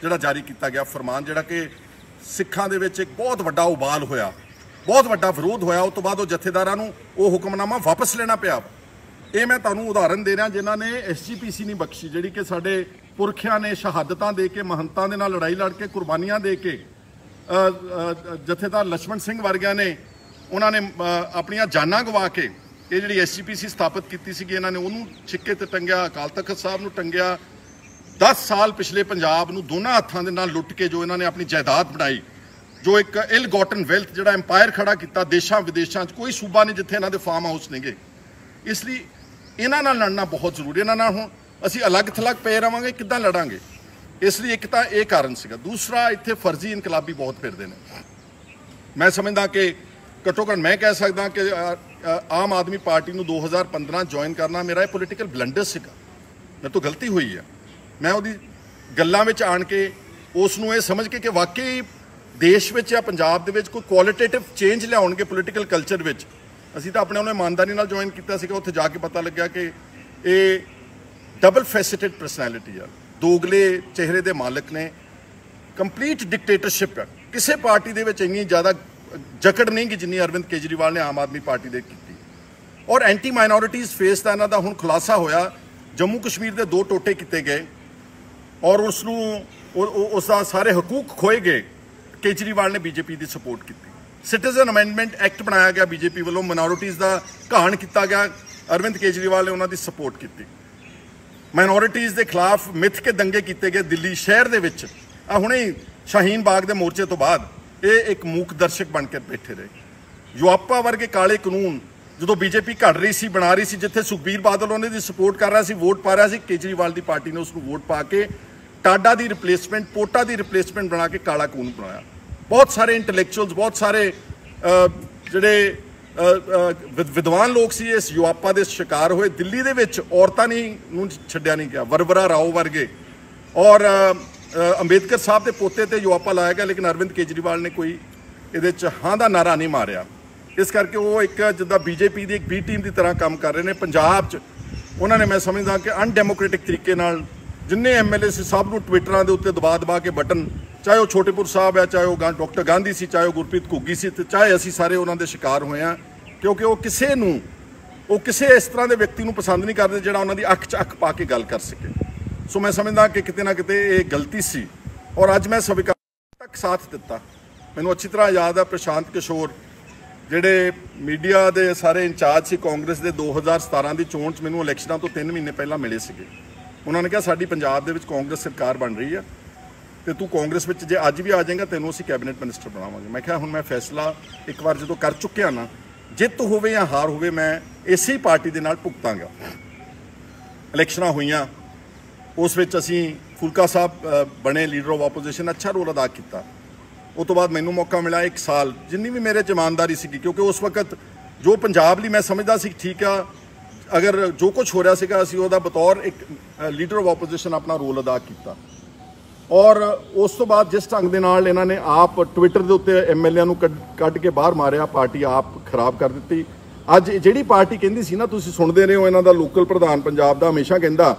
ਜਿਹੜਾ ਜਾਰੀ ਕੀਤਾ ਗਿਆ ਫਰਮਾਨ, ਜਿਹੜਾ ਕਿ ਸਿੱਖਾਂ ਦੇ ਵਿੱਚ ਇੱਕ ਬਹੁਤ ਵੱਡਾ ਉਬਾਲ ਹੋਇਆ, ਬਹੁਤ ਵੱਡਾ ਵਿਰੋਧ ਹੋਇਆ। ਉਸ ਤੋਂ ਬਾਅਦ ਉਹ ਜਥੇਦਾਰਾਂ ਨੂੰ ਉਹ ਹੁਕਮਨਾਮਾ ਵਾਪਸ ਲੈਣਾ ਪਿਆ। ਇਹ ਮੈਂ ਤੁਹਾਨੂੰ ਉਦਾਹਰਨ ਦੇ ਰਿਹਾ ਜਿਨ੍ਹਾਂ ਨੇ ਐਸਜੀਪੀਸੀ ਨਹੀਂ ਬਖਸ਼ੀ, ਜਿਹੜੀ ਕਿ ਸਾਡੇ ਪੁਰਖਿਆਂ ਨੇ ਸ਼ਹਾਦਤਾਂ ਦੇ ਕੇ, ਮਹੰਤਾਂ ਦੇ ਨਾਲ ਲੜਾਈ ਲੜ ਕੇ, ਕੁਰਬਾਨੀਆਂ ਦੇ ਕੇ ਜਥੇਦਾਰ ਲక్ష్మణ ਸਿੰਘ ਵਰਗਿਆਂ ਨੇ ਉਹਨਾਂ ਨੇ ਆਪਣੀਆਂ ਜਾਨਾਂ ਗਵਾ ਕੇ ਇਹ ਜਿਹੜੀ ਐਸਜੀਪੀਸੀ ਸਥਾਪਿਤ ਕੀਤੀ ਸੀਗੀ, ਇਹਨਾਂ ਨੇ ਉਹਨੂੰ ਛਿੱਕੇ ਤੇ ਟੰਗਿਆ, ਅਕਾਲ ਤਖਤ ਸਾਹਿਬ ਨੂੰ ਟੰਗਿਆ। 10 ਸਾਲ ਪਿਛਲੇ ਪੰਜਾਬ ਨੂੰ ਦੋਨਾਂ ਹੱਥਾਂ ਦੇ ਨਾਲ ਲੁੱਟ ਕੇ ਜੋ ਇਹਨਾਂ ਨੇ ਆਪਣੀ ਜਾਇਦਾਦ ਬਣਾਈ, ਜੋ ਇੱਕ ਇਲ ਗੋਟਨ ਵੈਲਥ ਜਿਹੜਾ ਐਮਪਾਇਰ ਖੜਾ ਕੀਤਾ ਦੇਸ਼ਾਂ ਵਿਦੇਸ਼ਾਂ 'ਚ ਕੋਈ ਸੂਬਾ ਨਹੀਂ ਜਿੱਥੇ ਇਹਨਾਂ ਦੇ ਫਾਰਮ ਹਾਊਸ ਨਹੀਂਗੇ ਇਸ ਲਈ ਇਹਨਾਂ ਨਾਲ ਲੜਨਾ ਬਹੁਤ ਜ਼ਰੂਰੀ ਇਹਨਾਂ ਨਾਲ ਹੁਣ ਅਸੀਂ ਅਲੱਗ ਥਲੱਗ ਪਏ ਰਵਾਂਗੇ, ਕਿੱਦਾਂ ਲੜਾਂਗੇ? ਇਸ ਲਈ ਇੱਕ ਤਾਂ ਇਹ ਕਾਰਨ ਸੀਗਾ। ਦੂਸਰਾ, ਇੱਥੇ ਫਰਜ਼ੀ ਇਨਕਲਾਬੀ ਬਹੁਤ ਫਿਰਦੇ ਨੇ। ਮੈਂ ਸਮਝਦਾ ਕਿ ਘੱਟੋ ਘੱਟ ਮੈਂ ਕਹਿ ਸਕਦਾ ਕਿ ਆਮ ਆਦਮੀ ਪਾਰਟੀ ਨੂੰ 2015 ਜੁਆਇਨ ਕਰਨਾ ਮੇਰਾ ਇਹ ਪੋਲੀਟੀਕਲ ਬਲੰਡਰ ਸੀਗਾ। ਮੇਰੇ ਤੋਂ ਗਲਤੀ ਹੋਈ ਆ। ਮੈਂ ਉਹਦੀ ਗੱਲਾਂ ਵਿੱਚ ਆਣ ਕੇ ਉਸ ਨੂੰ ਇਹ ਸਮਝ ਕੇ ਕਿ ਵਾਕਈ ਦੇਸ਼ ਵਿੱਚ ਜਾਂ ਪੰਜਾਬ ਦੇ ਵਿੱਚ ਕੋਈ ਕੁਆਲਿਟੇਟਿਵ ਚੇਂਜ ਲਿਆਉਣਗੇ ਪੋਲੀਟੀਕਲ ਕਲਚਰ ਵਿੱਚ ਅਸੀਂ ਤਾਂ ਆਪਣੇ ਉਹਨੇ ਇਮਾਨਦਾਰੀ ਨਾਲ ਜੁਆਇਨ ਕੀਤਾ ਸੀਗਾ, ਉੱਥੇ ਜਾ ਕੇ ਪਤਾ ਲੱਗਿਆ ਕਿ ਇਹ ਡਬਲ ਫੈਸੇਟਡ ਪਰਸਨੈਲਿਟੀ ਆ। ਦੋਗਲੇ ਚਿਹਰੇ ਦੇ ਮਾਲਕ ਨੇ। ਕੰਪਲੀਟ ਡਿਕਟੇਟਰਸ਼ਿਪ ਹੈ ਕਿਸੇ ਪਾਰਟੀ ਦੇ ਵਿੱਚ ਇੰਨੀ ਜ਼ਿਆਦਾ ਜਕੜ ਨਹੀਂ ਕਿ ਜਿੰਨੀ ਅਰਵਿੰਦ ਕੇਜਰੀਵਾਲ ਨੇ ਆਮ ਆਦਮੀ ਪਾਰਟੀ ਦੇ ਕੀਤੀ। ਔਰ ਐਂਟੀ ਮਾਈਨੋਰਿਟੀਜ਼ ਫੇਸ ਦਾ ਇਹਨਾਂ ਦਾ ਹੁਣ ਖੁਲਾਸਾ ਹੋਇਆ। ਜੰਮੂ ਕਸ਼ਮੀਰ ਦੇ ਦੋ ਟੋਟੇ ਕੀਤੇ ਗਏ। ਔਰ ਉਸ ਨੂੰ ਉਸ ਦਾ ਸਾਰੇ ਹਕੂਕ ਖੋਏ ਗਏ। ਕੇਜਰੀਵਾਲ ਨੇ ਬੀਜੇਪੀ ਦੀ ਸਪੋਰਟ ਕੀਤੀ। ਸਿਟੀਜ਼ਨ ਅਮੈਂਡਮੈਂਟ ਐਕਟ ਬਣਾਇਆ ਗਿਆ ਬੀਜੇਪੀ ਵੱਲੋਂ ਮਾਈਨੋਰਿਟੀਜ਼ ਦਾ ਘਾਣ ਕੀਤਾ ਗਿਆ, ਅਰਵਿੰਦ ਕੇਜਰੀਵਾਲ ਨੇ ਉਹਨਾਂ ਦੀ ਸਪੋਰਟ ਕੀਤੀ। ਮਾਈਨੋਰਿਟੀਜ਼ ਦੇ ਖਿਲਾਫ ਮਿੱਥ ਕੇ ਦੰਗੇ ਕੀਤੇ ਗਏ ਦਿੱਲੀ ਸ਼ਹਿਰ ਦੇ ਵਿੱਚ। ਆ ਹੁਣੇ ਸ਼ਾਹੀਨ ਬਾਗ ਦੇ ਮੋਰਚੇ ਤੋਂ ਬਾਅਦ ਇਹ ਇੱਕ ਮੂਕ ਦਰਸ਼ਕ ਬਣ ਕੇ ਬੈਠੇ ਰਹੇ। ਯੁਆਪਾ ਵਰਗੇ ਕਾਲੇ ਕਾਨੂੰਨ, ਜਦੋਂ ਬੀਜੇਪੀ ਘੜ ਰਹੀ ਸੀ, ਬਣਾ ਰਹੀ ਸੀ, ਜਿੱਥੇ ਸੁਖਬੀਰ ਬਾਦਲ ਉਹਨੇ ਦੀ ਸਪੋਰਟ ਕਰ ਰਿਹਾ ਸੀ, ਵੋਟ ਪਾ ਰਿਹਾ ਸੀ, ਕੇਜਰੀਵਾਲ ਦੀ ਪਾਰਟੀ ਨੇ ਉਸ ਨੂੰ ਵੋਟ ਪਾ ਕੇ ਟਾਡਾ ਦੀ ਰਿਪਲੇਸਮੈਂਟ ਪੋਟਾ ਦੀ ਰਿਪਲੇਸਮੈਂਟ ਬਣਾ ਕੇ ਕਾਲਾ ਕਾਨੂੰਨ ਬਣਾਇਆ। ਬਹੁਤ ਸਾਰੇ ਇੰਟੈਲੈਕਚੁਅਲਸ ਬਹੁਤ ਸਾਰੇ ਜਿਹੜੇ ਅਹ, ਵਿਦਵਾਨ ਲੋਕ ਸੀ ਇਸ ਯੁਆਪਾ ਦੇ ਸ਼ਿਕਾਰ ਹੋਏ। ਦਿੱਲੀ ਦੇ ਵਿੱਚ ਔਰਤਾਂ ਨੇ ਨੂੰ ਛੱਡਿਆ ਨਹੀਂ ਗਿਆ ਵਰਵਰਾ ਰਾਓ ਵਰਗੇ। ਔਰ ਅੰਬੇਦਕਰ ਸਾਹਿਬ ਦੇ ਪੋਤੇ ਤੇ ਯੁਆਪਾ ਲਾਇਆ ਗਿਆ ਲੇਕਿਨ ਅਰਵਿੰਦ ਕੇਜਰੀਵਾਲ ਨੇ ਕੋਈ ਇਹਦੇ ਚ ਹਾਂ ਦਾ ਨਾਰਾ ਨਹੀਂ ਮਾਰਿਆ। ਇਸ ਕਰਕੇ ਉਹ ਇੱਕ ਜਿੱਦਾਂ ਬੀਜੇਪੀ ਦੀ ਇੱਕ ਬੀ ਟੀਮ ਦੀ ਤਰ੍ਹਾਂ ਕੰਮ ਕਰ ਰਹੇ ਨੇ ਪੰਜਾਬ 'ਚ। ਉਹਨਾਂ ਨੇ ਮੈਂ ਸਮਝਦਾ ਕਿ ਅਨਡੈਮੋਕ੍ਰੈਟਿਕ ਤਰੀਕੇ ਨਾਲ ਜਿੰਨੇ ਐਮਐਲਏ ਸੀ ਸਭ ਨੂੰ ਟਵਿੱਟਰਾਂ ਦੇ ਉੱਤੇ ਦਬਾ ਦਬਾ ਕੇ ਬਟਨ ਚਾਹੇ ਉਹ ਛੋਟੇਪੁਰ ਸਾਹਿਬ ਹੈ, ਚਾਹੇ ਉਹ ਗਾਂ ਡਾਕਟਰ ਗਾਂਧੀ ਸੀ, ਚਾਹੇ ਉਹ ਗੁਰਪ੍ਰੀਤ ਘੁੱਗੀ ਸੀ, ਤੇ ਚਾਹੇ ਅਸੀਂ ਸਾਰੇ ਉਹਨਾਂ ਦੇ ਸ਼ਿਕਾਰ ਹੋਏ ਆ ਕਿਉਂਕਿ ਉਹ ਕਿਸੇ ਨੂੰ, ਉਹ ਕਿਸੇ ਇਸ ਤਰ੍ਹਾਂ ਦੇ ਵਿਅਕਤੀ ਨੂੰ ਪਸੰਦ ਨਹੀਂ ਕਰਦੇ ਜਿਹੜਾ ਉਹਨਾਂ ਦੀ ਅੱਖ 'ਚ ਅੱਖ ਪਾ ਕੇ ਗੱਲ ਕਰ ਸਕੇ। ਸੋ ਮੈਂ ਸਮਝਦਾ ਕਿ ਕਿਤੇ ਨਾ ਕਿਤੇ ਇਹ ਗਲਤੀ ਸੀ, ਔਰ ਅੱਜ ਮੈਂ ਸਵੀਕਾਰ ਤੱਕ ਸਾਥ ਦਿੱਤਾ। ਮੈਨੂੰ ਅੱਛੀ ਤਰ੍ਹਾਂ ਯਾਦ ਹੈ ਪ੍ਰਸ਼ਾਂਤ ਕਿਸ਼ੋਰ, ਜਿਹੜੇ ਮੀਡੀਆ ਦੇ ਸਾਰੇ ਇੰਚਾਰਜ ਸੀ, ਕਾਂਗਰਸ ਦੇ 2017 ਦੀ ਚੋਣ 'ਚ ਮੈਨੂੰ ਇਲੈਕਸ਼ਨਾਂ ਤੋਂ 3 ਮਹੀਨੇ ਪਹਿਲਾਂ ਮਿਲੇ ਸੀਗੇ। ਉਹਨਾਂ ਨੇ ਕਿਹਾ, ਸਾਡੀ ਪੰਜਾਬ ਦੇ ਵਿੱਚ ਕਾਂਗਰਸ ਸਰਕਾਰ ਬਣ ਰਹੀ ਹੈ ਤੇ ਤੂੰ ਕਾਂਗਰਸ ਵਿੱਚ ਜੇ ਅੱਜ ਵੀ ਆ ਜਾਏਗਾ, ਤੈਨੂੰ ਅਸੀਂ ਕੈਬਨਿਟ ਮਿਨਿਸਟਰ ਬਣਾਵਾਂਗੇ। ਮੈਂ ਕਿਹਾ, ਹੁਣ ਮੈਂ ਫੈਸਲਾ ਇੱਕ ਵਾਰ ਜਦੋਂ ਕਰ ਚੁੱਕਿਆ ਨਾ, ਜਿੱਤ ਹੋਵੇ ਜਾਂ ਹਾਰ ਹੋਵੇ, ਮੈਂ ਇਸੇ ਪਾਰਟੀ ਦੇ ਨਾਲ ਭੁਗਤਾਂਗਾ। ਇਲੈਕਸ਼ਨਾਂ ਹੋਈਆਂ, ਉਸ ਵਿੱਚ ਅਸੀਂ ਫੁਲਕਾ ਸਾਹਿਬ ਬਣੇ ਲੀਡਰ ਆਫ ਆਪੋਜੀਸ਼ਨ ਅੱਛਾ ਰੋਲ ਅਦਾ ਕੀਤਾ। ਉਹ ਤੋਂ ਬਾਅਦ ਮੈਨੂੰ ਮੌਕਾ ਮਿਲਿਆ ਇੱਕ ਸਾਲ, ਜਿੰਨੀ ਵੀ ਮੇਰੇ 'ਚ ਇਮਾਨਦਾਰੀ ਸੀਗੀ, ਕਿਉਂਕਿ ਉਸ ਵਕਤ ਜੋ ਪੰਜਾਬ ਲਈ ਮੈਂ ਸਮਝਦਾ ਸੀ, ਠੀਕ ਆ, ਅਗਰ ਜੋ ਕੁਝ ਹੋ ਰਿਹਾ ਸੀਗਾ, ਅਸੀਂ ਉਹਦਾ ਬਤੌਰ ਇੱਕ ਲੀਡਰ ਆਫ ਆਪੋਜੀਸ਼ਨ ਆਪਣਾ ਰੋਲ ਅਦਾ ਕੀਤਾ। ਔਰ ਉਸ ਤੋਂ ਬਾਅਦ ਜਿਸ ਢੰਗ ਦੇ ਨਾਲ ਇਹਨਾਂ ਨੇ ਆਪ ਟਵਿੱਟਰ ਦੇ ਉੱਤੇ ਐਮਐਲਏ ਨੂੰ ਕੱਢ- ਕੱਢ ਕੇ ਬਾਹਰ ਮਾਰਿਆ, ਪਾਰਟੀ ਆਪ ਖਰਾਬ ਕਰ ਦਿੱਤੀ। ਅੱਜ ਜਿਹੜੀ ਪਾਰਟੀ ਕਹਿੰਦੀ ਸੀ ਨਾ, ਤੁਸੀਂ ਸੁਣਦੇ ਰਹੇ ਹੋ ਇਹਨਾਂ ਦਾ ਲੋਕਲ ਪ੍ਰਧਾਨ ਪੰਜਾਬ ਦਾ ਹਮੇਸ਼ਾ ਕਹਿੰਦਾ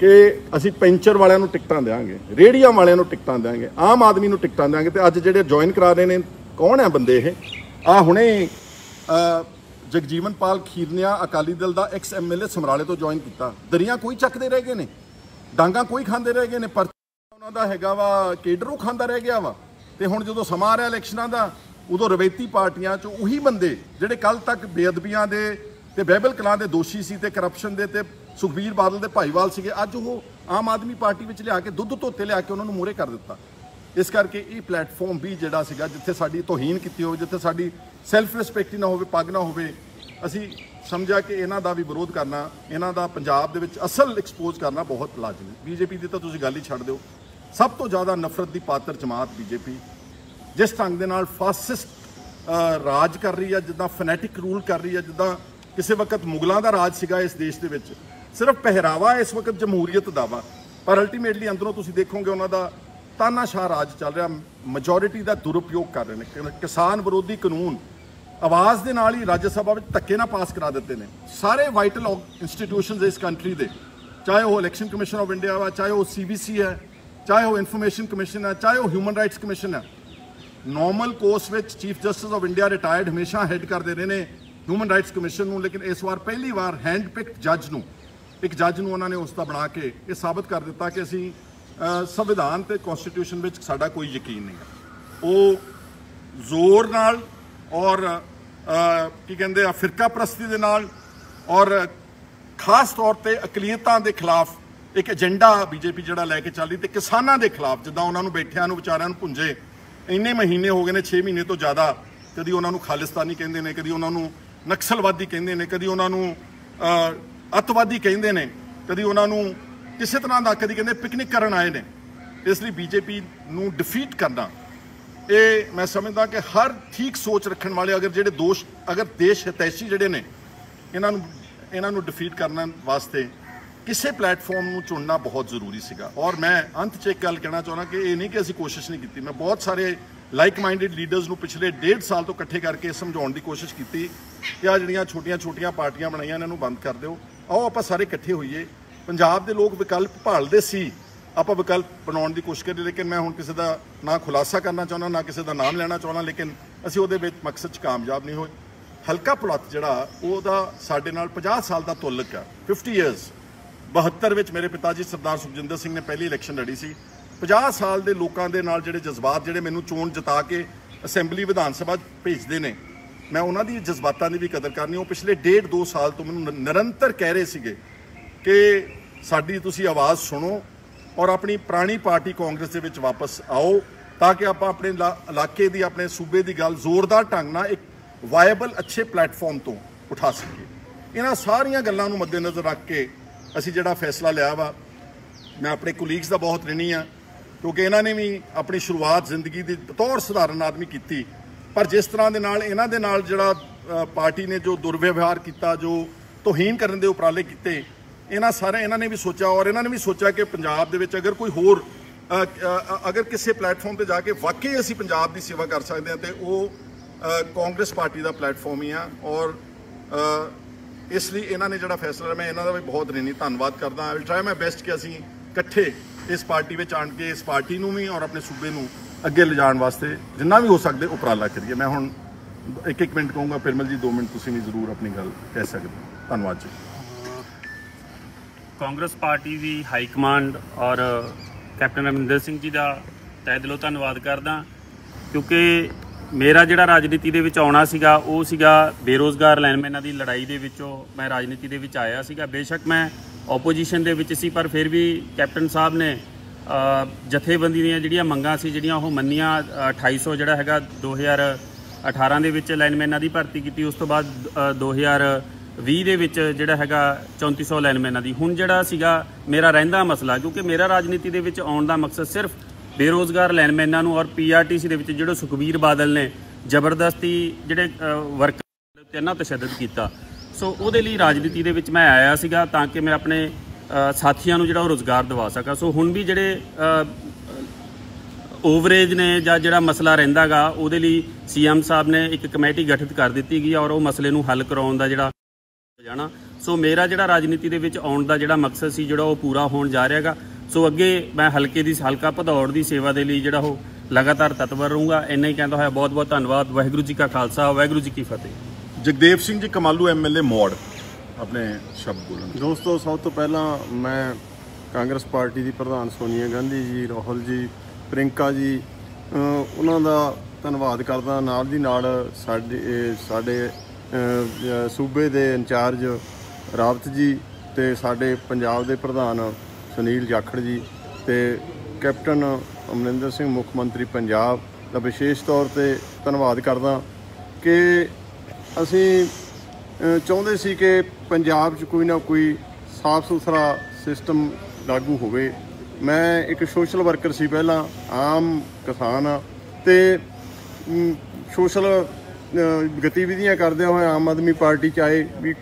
ਕਿ ਅਸੀਂ ਪੈਂਚਰ ਵਾਲਿਆਂ ਨੂੰ ਟਿਕਟਾਂ ਦੇਵਾਂਗੇ ਰੇੜੀਆਂ ਵਾਲਿਆਂ ਨੂੰ ਟਿਕਟਾਂ ਦੇਵਾਂਗੇ ਆਮ ਆਦਮੀ ਨੂੰ ਟਿਕਟਾਂ ਦੇਵਾਂਗੇ ਤੇ ਅੱਜ ਜਿਹੜੇ ਜੁਆਇਨ ਕਰਾ ਰਹੇ ਨੇ, ਕੌਣ ਹੈ ਬੰਦੇ ਇਹ? ਆ ਹੁਣੇ ਜਗਜੀਵਨ ਪਾਲ ਖੀਰਨੀਆ ਅਕਾਲੀ ਦਲ ਦਾ ਐਕਸ ਐਮਐਲਏ ਸਮਰਾਲੇ ਤੋਂ ਜੁਆਇਨ ਕੀਤਾ। ਦਰੀਆਂ ਕੋਈ ਚੱਕਦੇ ਰਹਿ ਗਏ ਨੇ, ਡਾਂਗਾ ਕੋਈ ਖਾਂਦੇ ਰਹਿ ਗਏ ਨੇ ਪਰ ਉਹਨਾਂ ਦਾ ਹੈਗਾ ਵਾ, ਕੇਡਰੋ ਖਾਂਦਾ ਰਹਿ ਗਿਆ ਵਾ। ਤੇ ਹੁਣ ਜਦੋਂ ਸਮਾਂ ਆ ਰਿਹਾ ਇਲੈਕਸ਼ਨਾਂ ਦਾ, ਉਦੋਂ ਰਵੈਤੀ ਪਾਰਟੀਆਂ 'ਚ ਉਹੀ ਬੰਦੇ ਜਿਹੜੇ ਕੱਲ ਤੱਕ ਬੇਅਦਬੀਆਂ ਦੇ ਤੇ ਬਹਿਬਲ ਕਲਾਂ ਦੇ ਦੋਸ਼ੀ ਸੀ ਤੇ ਕਰਪਸ਼ਨ ਦੇ ਤੇ ਸੁਖਬੀਰ ਬਾਦਲ ਦੇ ਭਾਈਵਾਲ ਸੀਗੇ, ਅੱਜ ਉਹ ਆਮ ਆਦਮੀ ਪਾਰਟੀ ਵਿੱਚ ਲਿਆ ਕੇ ਦੁੱਧ ਧੋਤੇ ਲਿਆ ਕੇ ਉਹਨਾਂ ਨੂੰ ਮੂਹਰੇ ਕਰ ਦਿੱਤਾ। ਇਸ ਕਰਕੇ ਇਹ ਪਲੇਟਫਾਰਮ ਵੀ ਜਿਹੜਾ ਸੀਗਾ, ਜਿੱਥੇ ਸਾਡੀ ਤੋਹੀਨ ਕੀਤੀ ਹੋਵੇ, ਜਿੱਥੇ ਸਾਡੀ ਸੈਲਫ ਰਿਸਪੈਕਟ ਨਾ ਹੋਵੇ, ਪੱਗ ਨਾ ਹੋਵੇ, ਅਸੀਂ ਸਮਝਿਆ ਕਿ ਇਹਨਾਂ ਦਾ ਵੀ ਵਿਰੋਧ ਕਰਨਾ, ਇਹਨਾਂ ਦਾ ਪੰਜਾਬ ਦੇ ਵਿੱਚ ਅਸਲ ਐਕਸਪੋਜ਼ ਕਰਨਾ ਬਹੁਤ ਲਾਜ਼ਮੀ ਬੀਜੇਪੀ ਦੀ ਤਾਂ ਤੁਸੀਂ ਗੱਲ ਹੀ ਛੱਡ ਦਿਓ। ਸਭ ਤੋਂ ਜ਼ਿਆਦਾ ਨਫ਼ਰਤ ਦੀ ਪਾਤਰ ਜਮਾਤ ਬੀਜੇਪੀ, ਜਿਸ ਢੰਗ ਦੇ ਨਾਲ ਫਾਸਿਸਟ ਰਾਜ ਕਰ ਰਹੀ ਹੈ ਜਿੱਦਾਂ ਫੈਨੈਟਿਕ ਰੂਲ ਕਰ ਰਹੀ ਹੈ ਜਿੱਦਾਂ ਕਿਸੇ ਵਕਤ ਮੁਗਲਾਂ ਦਾ ਰਾਜ ਸੀਗਾ ਇਸ ਦੇਸ਼ ਦੇ ਵਿੱਚ। ਸਿਰਫ ਪਹਿਰਾਵਾ ਇਸ ਵਕਤ ਜਮਹੂਰੀਅਤ ਦਾ ਵਾ। ਪਰ ਅਲਟੀਮੇਟਲੀ ਅੰਦਰੋਂ ਤੁਸੀਂ ਦੇਖੋਗੇ ਉਹਨਾਂ ਦਾ ਤਾਨਾਸ਼ਾਹ ਰਾਜ ਚੱਲ ਰਿਹਾ। ਮੈਜੋਰਿਟੀ ਦਾ ਦੁਰਉਪਯੋਗ ਕਰ ਰਹੇ ਨੇ। ਕਿਸਾਨ ਵਿਰੋਧੀ ਕਾਨੂੰਨ ਆਵਾਜ਼ ਦੇ ਨਾਲ ਹੀ ਰਾਜ ਸਭਾ ਵਿੱਚ ਧੱਕੇ ਨਾਲ ਪਾਸ ਕਰਾ ਦਿੱਤੇ ਨੇ। ਸਾਰੇ ਵਾਈਟਲ ਇੰਸਟੀਟਿਊਸ਼ਨਸ ਇਸ ਕੰਟਰੀ ਦੇ, ਚਾਹੇ ਉਹ ਇਲੈਕਸ਼ਨ ਕਮਿਸ਼ਨ ਆਫ ਇੰਡੀਆ ਵਾ, ਚਾਹੇ ਉਹ ਸੀਬੀਸੀ ਹੈ ਚਾਹੇ ਉਹ ਇਨਫੋਰਮੇਸ਼ਨ ਕਮਿਸ਼ਨ ਹੈ, ਚਾਹੇ ਉਹ ਹਿਊਮਨ ਰਾਈਟਸ ਕਮਿਸ਼ਨ ਹੈ ਨਾਰਮਲ ਕੋਰਸ ਵਿੱਚ chief justice of India retired ਹਮੇਸ਼ਾ ਹੈਡ ਕਰਦੇ ਰਹੇ ਨੇ ਹਿਊਮਨ ਰਾਈਟਸ ਕਮਿਸ਼ਨ ਨੂੰ, ਲੇਕਿਨ ਇਸ ਵਾਰ ਪਹਿਲੀ ਵਾਰ ਹੈਂਡ ਪਿਕਡ ਜੱਜ ਨੂੰ, ਇੱਕ ਜੱਜ ਨੂੰ ਉਹਨਾਂ ਨੇ ਉਸ ਦਾ ਬਣਾ ਕੇ ਇਹ ਸਾਬਤ ਕਰ ਦਿੱਤਾ ਕਿ ਅਸੀਂ ਸੰਵਿਧਾਨ ਤੇ ਕਨਸਟੀਟਿਊਸ਼ਨ ਵਿੱਚ ਸਾਡਾ ਕੋਈ ਯਕੀਨ ਨਹੀਂ ਹੈ। ਉਹ ਜ਼ੋਰ ਨਾਲ ਔਰ ਕੀ ਕਹਿੰਦੇ ਆ ਫਿਰਕਾ ਪ੍ਰਸਤੀ ਦੇ ਨਾਲ ਔਰ ਖਾਸ ਤੌਰ ਤੇ ਅਕਲੀਅਤਾਂ ਦੇ ਖਿਲਾਫ ਇੱਕ ਏਜੰਡਾ ਬੀਜੇਪੀ ਜਿਹੜਾ ਲੈ ਕੇ ਚੱਲਦੀ ਤੇ ਕਿਸਾਨਾਂ ਦੇ ਖਿਲਾਫ ਜਿੱਦਾਂ ਉਹਨਾਂ ਨੂੰ ਬੈਠਿਆਂ ਨੂੰ ਵਿਚਾਰਿਆਂ ਨੂੰ ਪੁੰਜੇ ਇੰਨੇ ਮਹੀਨੇ ਹੋ ਗਏ ਨੇ 6 ਮਹੀਨੇ ਤੋਂ ਜ਼ਿਆਦਾ ਕਦੀ ਉਹਨਾਂ ਨੂੰ ਖਾਲਿਸਤਾਨੀ ਕਹਿੰਦੇ ਨੇ ਕਦੀ ਉਹਨਾਂ ਨੂੰ ਨਕਸਲਵਾਦੀ ਕਹਿੰਦੇ ਨੇ ਕਦੀ ਉਹਨਾਂ ਨੂੰ ਅ, ਅੱਤਵਾਦੀ ਕਹਿੰਦੇ ਨੇ ਕਦੀ ਉਹਨਾਂ ਨੂੰ ਕਿਸੇ ਤਰ੍ਹਾਂ ਦਾ ਕਦੀ ਕਹਿੰਦੇ ਪਿਕਨਿਕ ਕਰਨ ਆਏ ਨੇ। ਇਸ ਲਈ ਬੀਜੇਪੀ ਨੂੰ ਡਿਫੀਟ ਕਰਨਾ ਇਹ ਮੈਂ ਸਮਝਦਾ ਕਿ ਹਰ ਠੀਕ ਸੋਚ ਰੱਖਣ ਵਾਲੇ ਅਗਰ ਜਿਹੜੇ ਦੋਸ਼ ਅਗਰ ਦੇਸ਼ ਹਿਤੈਸ਼ੀ ਜਿਹੜੇ ਨੇ ਇਹਨਾਂ ਨੂੰ ਇਹਨਾਂ ਨੂੰ ਡਿਫੀਟ ਕਰਨ ਵਾਸਤੇ ਕਿਸੇ ਪਲੇਟਫਾਰਮ ਨੂੰ ਚੁਣਨਾ ਬਹੁਤ ਜ਼ਰੂਰੀ ਸੀਗਾ। ਔਰ ਮੈਂ ਅੰਤ 'ਚ ਇੱਕ ਗੱਲ ਕਹਿਣਾ ਚਾਹੁੰਦਾ ਕਿ ਇਹ ਨਹੀਂ ਕਿ ਅਸੀਂ ਕੋਸ਼ਿਸ਼ ਨਹੀਂ ਕੀਤੀ। ਮੈਂ ਬਹੁਤ ਸਾਰੇ ਲਾਈਕ ਮਾਈਂਡਡ ਲੀਡਰਸ ਨੂੰ ਪਿਛਲੇ ਡੇਢ ਸਾਲ ਤੋਂ ਇਕੱਠੇ ਕਰਕੇ ਸਮਝਾਉਣ ਦੀ ਕੋਸ਼ਿਸ਼ ਕੀਤੀ ਕਿ ਆ ਜਿਹੜੀਆਂ ਛੋਟੀਆਂ-ਛੋਟੀਆਂ ਪਾਰਟੀਆਂ ਬਣਾਈਆਂ ਇਹਨਾਂ ਨੂੰ ਬੰਦ ਕਰ ਦਿਓ। ਆਓ ਆਪਾਂ ਸਾਰੇ ਇਕੱਠੇ ਹੋਈਏ। ਪੰਜਾਬ ਦੇ ਲੋਕ ਵਿਕਲਪ ਭਾਲਦੇ ਸੀ। ਆਪਾਂ ਵਿਕਲਪ ਬਣਾਉਣ ਦੀ ਕੋਸ਼ਿਸ਼ ਕਰੀ ਲੇਕਿਨ ਮੈਂ ਹੁਣ ਕਿਸੇ ਦਾ ਨਾ ਖੁਲਾਸਾ ਕਰਨਾ ਚਾਹੁੰਦਾ, ਨਾ ਕਿਸੇ ਦਾ ਨਾਮ ਲੈਣਾ ਚਾਹੁੰਦਾ, ਲੇਕਿਨ ਅਸੀਂ ਉਹਦੇ ਵਿੱਚ ਮਕਸਦ 'ਚ ਕਾਮਯਾਬ ਨਹੀਂ ਹੋਏ। ਹਲਕਾ ਪੁਲਤ ਜਿਹੜਾ, ਉਹਦਾ ਸਾਡੇ ਨਾਲ 50 ਸਾਲ ਦਾ ਤੁਲਕ ਹੈ 50 ਇਅਰਸ 72 ਵਿੱਚ ਮੇਰੇ ਪਿਤਾ ਜੀ ਸਰਦਾਰ ਸੁਖਜਿੰਦਰ ਸਿੰਘ ਨੇ ਪਹਿਲੀ ਇਲੈਕਸ਼ਨ ਲੜੀ ਸੀ। 50 ਸਾਲ ਦੇ ਲੋਕਾਂ ਦੇ ਨਾਲ ਜਿਹੜੇ ਜਜ਼ਬਾਤ ਜਿਹੜੇ ਮੈਨੂੰ ਚੋਣ ਜਿਤਾ ਕੇ ਅਸੈਂਬਲੀ ਵਿਧਾਨ ਸਭਾ ਭੇਜਦੇ ਨੇ, ਮੈਂ ਉਹਨਾਂ ਦੀ ਜਜ਼ਬਾਤਾਂ ਦੀ ਵੀ ਕਦਰ ਕਰਨੀ, ਉਹ ਪਿਛਲੇ ਡੇਢ ਦੋ ਸਾਲ ਤੋਂ ਮੈਨੂੰ ਨਿਰੰਤਰ ਕਹਿ ਰਹੇ ਸੀਗੇ ਕਿ ਸਾਡੀ ਤੁਸੀਂ ਆਵਾਜ਼ ਸੁਣੋ ਔਰ ਆਪਣੀ ਪੁਰਾਣੀ ਪਾਰਟੀ ਕਾਂਗਰਸ ਦੇ ਵਿੱਚ ਵਾਪਸ ਆਓ ਤਾਂ ਕਿ ਆਪਾਂ ਆਪਣੇ ਇਲਾ- ਇਲਾਕੇ ਦੀ, ਆਪਣੇ ਸੂਬੇ ਦੀ ਗੱਲ ਜ਼ੋਰਦਾਰ ਢੰਗ ਨਾਲ ਇੱਕ ਵਾਇਬਲ ਅੱਛੇ ਪਲੇਟਫਾਰਮ ਤੋਂ ਉਠਾ ਸਕੀਏ। ਇਹਨਾਂ ਸਾਰੀਆਂ ਗੱਲਾਂ ਨੂੰ ਮੱਦੇਨਜ਼ਰ ਰੱਖ ਕੇ ਅਸੀਂ ਜਿਹੜਾ ਫੈਸਲਾ ਲਿਆ ਵਾ, ਮੈਂ ਆਪਣੇ ਕੁਲੀਗਸ ਦਾ ਬਹੁਤ ਰਿਣੀ ਆ, ਕਿਉਂਕਿ ਇਹਨਾਂ ਨੇ ਵੀ ਆਪਣੀ ਸ਼ੁਰੂਆਤ ਜ਼ਿੰਦਗੀ ਦੀ ਬਤੌਰ ਸਧਾਰਨ ਆਦਮੀ ਕੀਤੀ। ਪਰ ਜਿਸ ਤਰ੍ਹਾਂ ਦੇ ਨਾਲ, ਇਹਨਾਂ ਦੇ ਨਾਲ ਜਿਹੜਾ ਪਾਰਟੀ ਨੇ ਜੋ ਦੁਰਵਿਵਹਾਰ ਕੀਤਾ, ਜੋ ਤੋਹੀਨ ਕਰਨ ਦੇ ਉਪਰਾਲੇ ਕੀਤੇ, ਇਹਨਾਂ ਸਾਰੇ ਇਹਨਾਂ ਨੇ ਵੀ ਸੋਚਿਆ ਔਰ ਇਹਨਾਂ ਨੇ ਵੀ ਸੋਚਿਆ ਕਿ ਪੰਜਾਬ ਦੇ ਵਿੱਚ ਅਗਰ ਕੋਈ ਹੋਰ ਅਗਰ ਕਿਸੇ ਪਲੇਟਫਾਰਮ ਤੇ ਜਾ ਕੇ ਵਾਕਈ ਅਸੀਂ ਪੰਜਾਬ ਦੀ ਸੇਵਾ ਕਰ ਸਕਦੇ ਹਾਂ, ਤੇ ਉਹ ਕਾਂਗਰਸ ਪਾਰਟੀ ਦਾ ਪਲੇਟਫਾਰਮ ਹੀ ਆ ਔਰ ਇਸ ਲਈ ਇਹਨਾਂ ਨੇ ਜਿਹੜਾ ਫੈਸਲਾ ਮੈਂ ਇਹਨਾਂ ਦਾ ਵੀ ਬਹੁਤ ਰਿਣੀ ਧੰਨਵਾਦ ਕਰਦਾ। I will try my best ਕਿ ਅਸੀਂ ਇਕੱਠੇ ਇਸ ਪਾਰਟੀ ਵਿੱਚ ਆਣ ਕੇ ਇਸ ਪਾਰਟੀ ਨੂੰ ਵੀ ਔਰ ਆਪਣੇ ਸੂਬੇ ਨੂੰ ਅੱਗੇ ਲਿਜਾਣ ਵਾਸਤੇ ਜਿੰਨਾ ਵੀ ਹੋ ਸਕਦੇ ਉਪਰਾਲਾ ਕਰੀਏ। ਮੈਂ ਹੁਣ ਇੱਕ ਇੱਕ ਮਿੰਟ ਕਹੂੰਗਾ, ਪਿਰਮਲ ਜੀ 2 ਮਿੰਟ ਤੁਸੀਂ ਵੀ ਜ਼ਰੂਰ ਆਪਣੀ ਗੱਲ ਕਹਿ ਸਕਦੇ ਹੋ। ਧੰਨਵਾਦ ਜੀ। ਕਾਂਗਰਸ ਪਾਰਟੀ ਦੀ ਹਾਈ ਕਮਾਂਡ ਔਰ ਕੈਪਟਨ ਅਮਰਿੰਦਰ ਸਿੰਘ ਜੀ ਦਾ ਤਹਿ ਦਿਲੋਂ ਧੰਨਵਾਦ ਕਰਦਾ, ਕਿਉਂਕਿ ਮੇਰਾ ਜਿਹੜਾ ਰਾਜਨੀਤੀ ਦੇ ਵਿੱਚ ਆਉਣਾ ਸੀਗਾ ਉਹ ਸੀਗਾ ਬੇਰੋਜ਼ਗਾਰ ਲਾਈਨਮੈਨਾਂ ਦੀ ਲੜਾਈ ਦੇ ਵਿੱਚੋਂ ਮੈਂ ਰਾਜਨੀਤੀ ਦੇ ਵਿੱਚ ਆਇਆ ਸੀਗਾ। ਬੇਸ਼ੱਕ ਮੈਂ ਆਪੋਜੀਸ਼ਨ ਦੇ ਵਿੱਚ ਸੀ ਪਰ ਫਿਰ ਵੀ ਕੈਪਟਨ ਸਾਹਿਬ ਨੇ ਜਥੇਬੰਦੀ ਦੀਆਂ ਜਿਹੜੀਆਂ ਮੰਗਾਂ ਸੀ ਜਿਹੜੀਆਂ ਉਹ ਮੰਨੀਆਂ ਅ, 2800 ਜਿਹੜਾ ਹੈਗਾ 2018 ਦੇ ਵਿੱਚ ਲਾਈਨਮੈਨਾਂ ਦੀ ਭਰਤੀ ਕੀਤੀ ਉਸ ਤੋਂ ਬਾਅਦ ਅ, 2020 ਦੇ ਵਿੱਚ ਜਿਹੜਾ ਹੈਗਾ 3400 ਲਾਈਨਮੈਨਾਂ ਦੀ। ਹੁਣ ਜਿਹੜਾ ਸੀਗਾ ਮੇਰਾ ਰਹਿੰਦਾ ਮਸਲਾ ਕਿਉਂਕਿ ਮੇਰਾ ਰਾਜਨੀਤੀ ਦੇ ਵਿੱਚ ਆਉਣ ਦਾ ਮਕਸਦ ਸਿਰਫ ਬੇਰੋਜ਼ਗਾਰ ਲਾਈਨਮੈਨਾਂ ਨੂੰ ਔਰ ਪੀਆਰਟੀਸੀ ਦੇ ਵਿੱਚ ਜਿਹੜੇ ਸੁਖਬੀਰ ਬਾਦਲ ਨੇ ਜ਼ਬਰਦਸਤੀ ਜਿਹੜੇ ਵਰਕਰ ਤੇ ਨਾ ਤਸ਼ੱਦਦ ਕੀਤਾ। ਸੋ ਉਹਦੇ ਲਈ ਰਾਜਨੀਤੀ ਦੇ ਵਿੱਚ ਮੈਂ ਆਇਆ ਸੀਗਾ ਤਾਂ ਕਿ ਮੈਂ ਆਪਣੇ ਸਾਥੀਆਂ ਨੂੰ ਜਿਹੜਾ ਉਹ ਰੋਜ਼ਗਾਰ ਦਿਵਾ ਸਕਾਂ। ਸੋ ਹੁਣ ਵੀ ਜਿਹੜੇ ਓਵਰੇਜ ਨੇ ਜਾਂ ਜਿਹੜਾ ਮਸਲਾ ਰਹਿੰਦਾਗਾ, ਉਹਦੇ ਲਈ ਸੀਐਮ ਸਾਹਿਬ ਨੇ ਇੱਕ ਕਮੇਟੀ ਗਠਿਤ ਕਰ ਦਿੱਤੀ ਗਈ ਔਰ ਉਹ ਮਸਲੇ ਨੂੰ ਹੱਲ ਕਰਾਉਣ ਦਾ ਜਿਹੜਾ ਜਾਣਾ। ਸੋ ਮੇਰਾ ਜਿਹੜਾ ਰਾਜਨੀਤੀ ਦੇ ਵਿੱਚ ਆਉਣ ਦਾ ਜਿਹੜਾ ਮਕਸਦ ਸੀ, ਜਿਹੜਾ ਉਹ ਪੂਰਾ ਹੋਣ ਜਾ ਰਿਹਾਗਾ। ਸੋ ਅੱਗੇ ਮੈਂ ਹਲਕੇ ਦੀ ਹਲਕਾ ਭਦੌੜ ਦੀ ਸੇਵਾ ਦੇ ਲਈ ਜਿਹੜਾ ਉਹ ਲਗਾਤਾਰ ਤਤਪਰ ਰਹੂੰਗਾ। ਇੰਨਾ ਹੀ ਕਹਿੰਦਾ ਹੋਇਆ ਬਹੁਤ ਬਹੁਤ ਧੰਨਵਾਦ। ਵਾਹਿਗੁਰੂ ਜੀ ਕਾ ਖਾਲਸਾ ਵਾਹਿਗੁਰੂ ਜੀ ਕੀ ਫਤਿਹ। ਜਗਦੇਵ ਸਿੰਘ ਜੀ ਕਮਾਲੂ ਐਮਐਲਏ ਮੋੜ ਆਪਣੇ ਸ਼ਬਦ ਬੋਲਣ ਦੋਸਤੋ ਸਭ ਤੋਂ ਪਹਿਲਾਂ ਮੈਂ ਕਾਂਗਰਸ ਪਾਰਟੀ ਦੀ ਪ੍ਰਧਾਨ ਸੋਨੀਆ ਗਾਂਧੀ ਜੀ ਰਾਹੁਲ ਜੀ ਪ੍ਰਿੰਕਾ ਜੀ ਉਹਨਾਂ ਦਾ ਧੰਨਵਾਦ ਕਰਦਾ। ਨਾਲ ਦੀ ਨਾਲ ਸਾਡੇ ਸਾਡੇ ਸੂਬੇ ਦੇ ਇੰਚਾਰਜ ਰਾਵਤ ਜੀ ਤੇ ਸਾਡੇ ਪੰਜਾਬ ਦੇ ਪ੍ਰਧਾਨ ਸੁਨੀਲ ਜਾਖੜ ਜੀ ਤੇ ਕੈਪਟਨ ਅਮਰਿੰਦਰ ਸਿੰਘ ਮੁੱਖ ਮੰਤਰੀ ਪੰਜਾਬ ਦਾ ਵਿਸ਼ੇਸ਼ ਤੌਰ ਤੇ ਧੰਨਵਾਦ ਕਰਦਾ ਕਿ ਅਸੀਂ ਚਾਹੁੰਦੇ ਸੀ ਕਿ ਪੰਜਾਬ 'ਚ ਕੋਈ ਨਾ ਕੋਈ ਸਾਫ਼ ਸੁਥਰਾ ਸਿਸਟਮ ਲਾਗੂ ਹੋਵੇ। ਮੈਂ ਇੱਕ ਸੋਸ਼ਲ ਵਰਕਰ ਸੀ ਪਹਿਲਾਂ, ਆਮ ਕਿਸਾਨ ਆ ਤੇ ਸੋਸ਼ਲ ਗਤੀਵਿਧੀਆਂ ਕਰਦਿਆਂ ਹੋਏ ਆਮ ਆਦਮੀ ਪਾਰਟੀ ਚ ਆਏ ਵੀ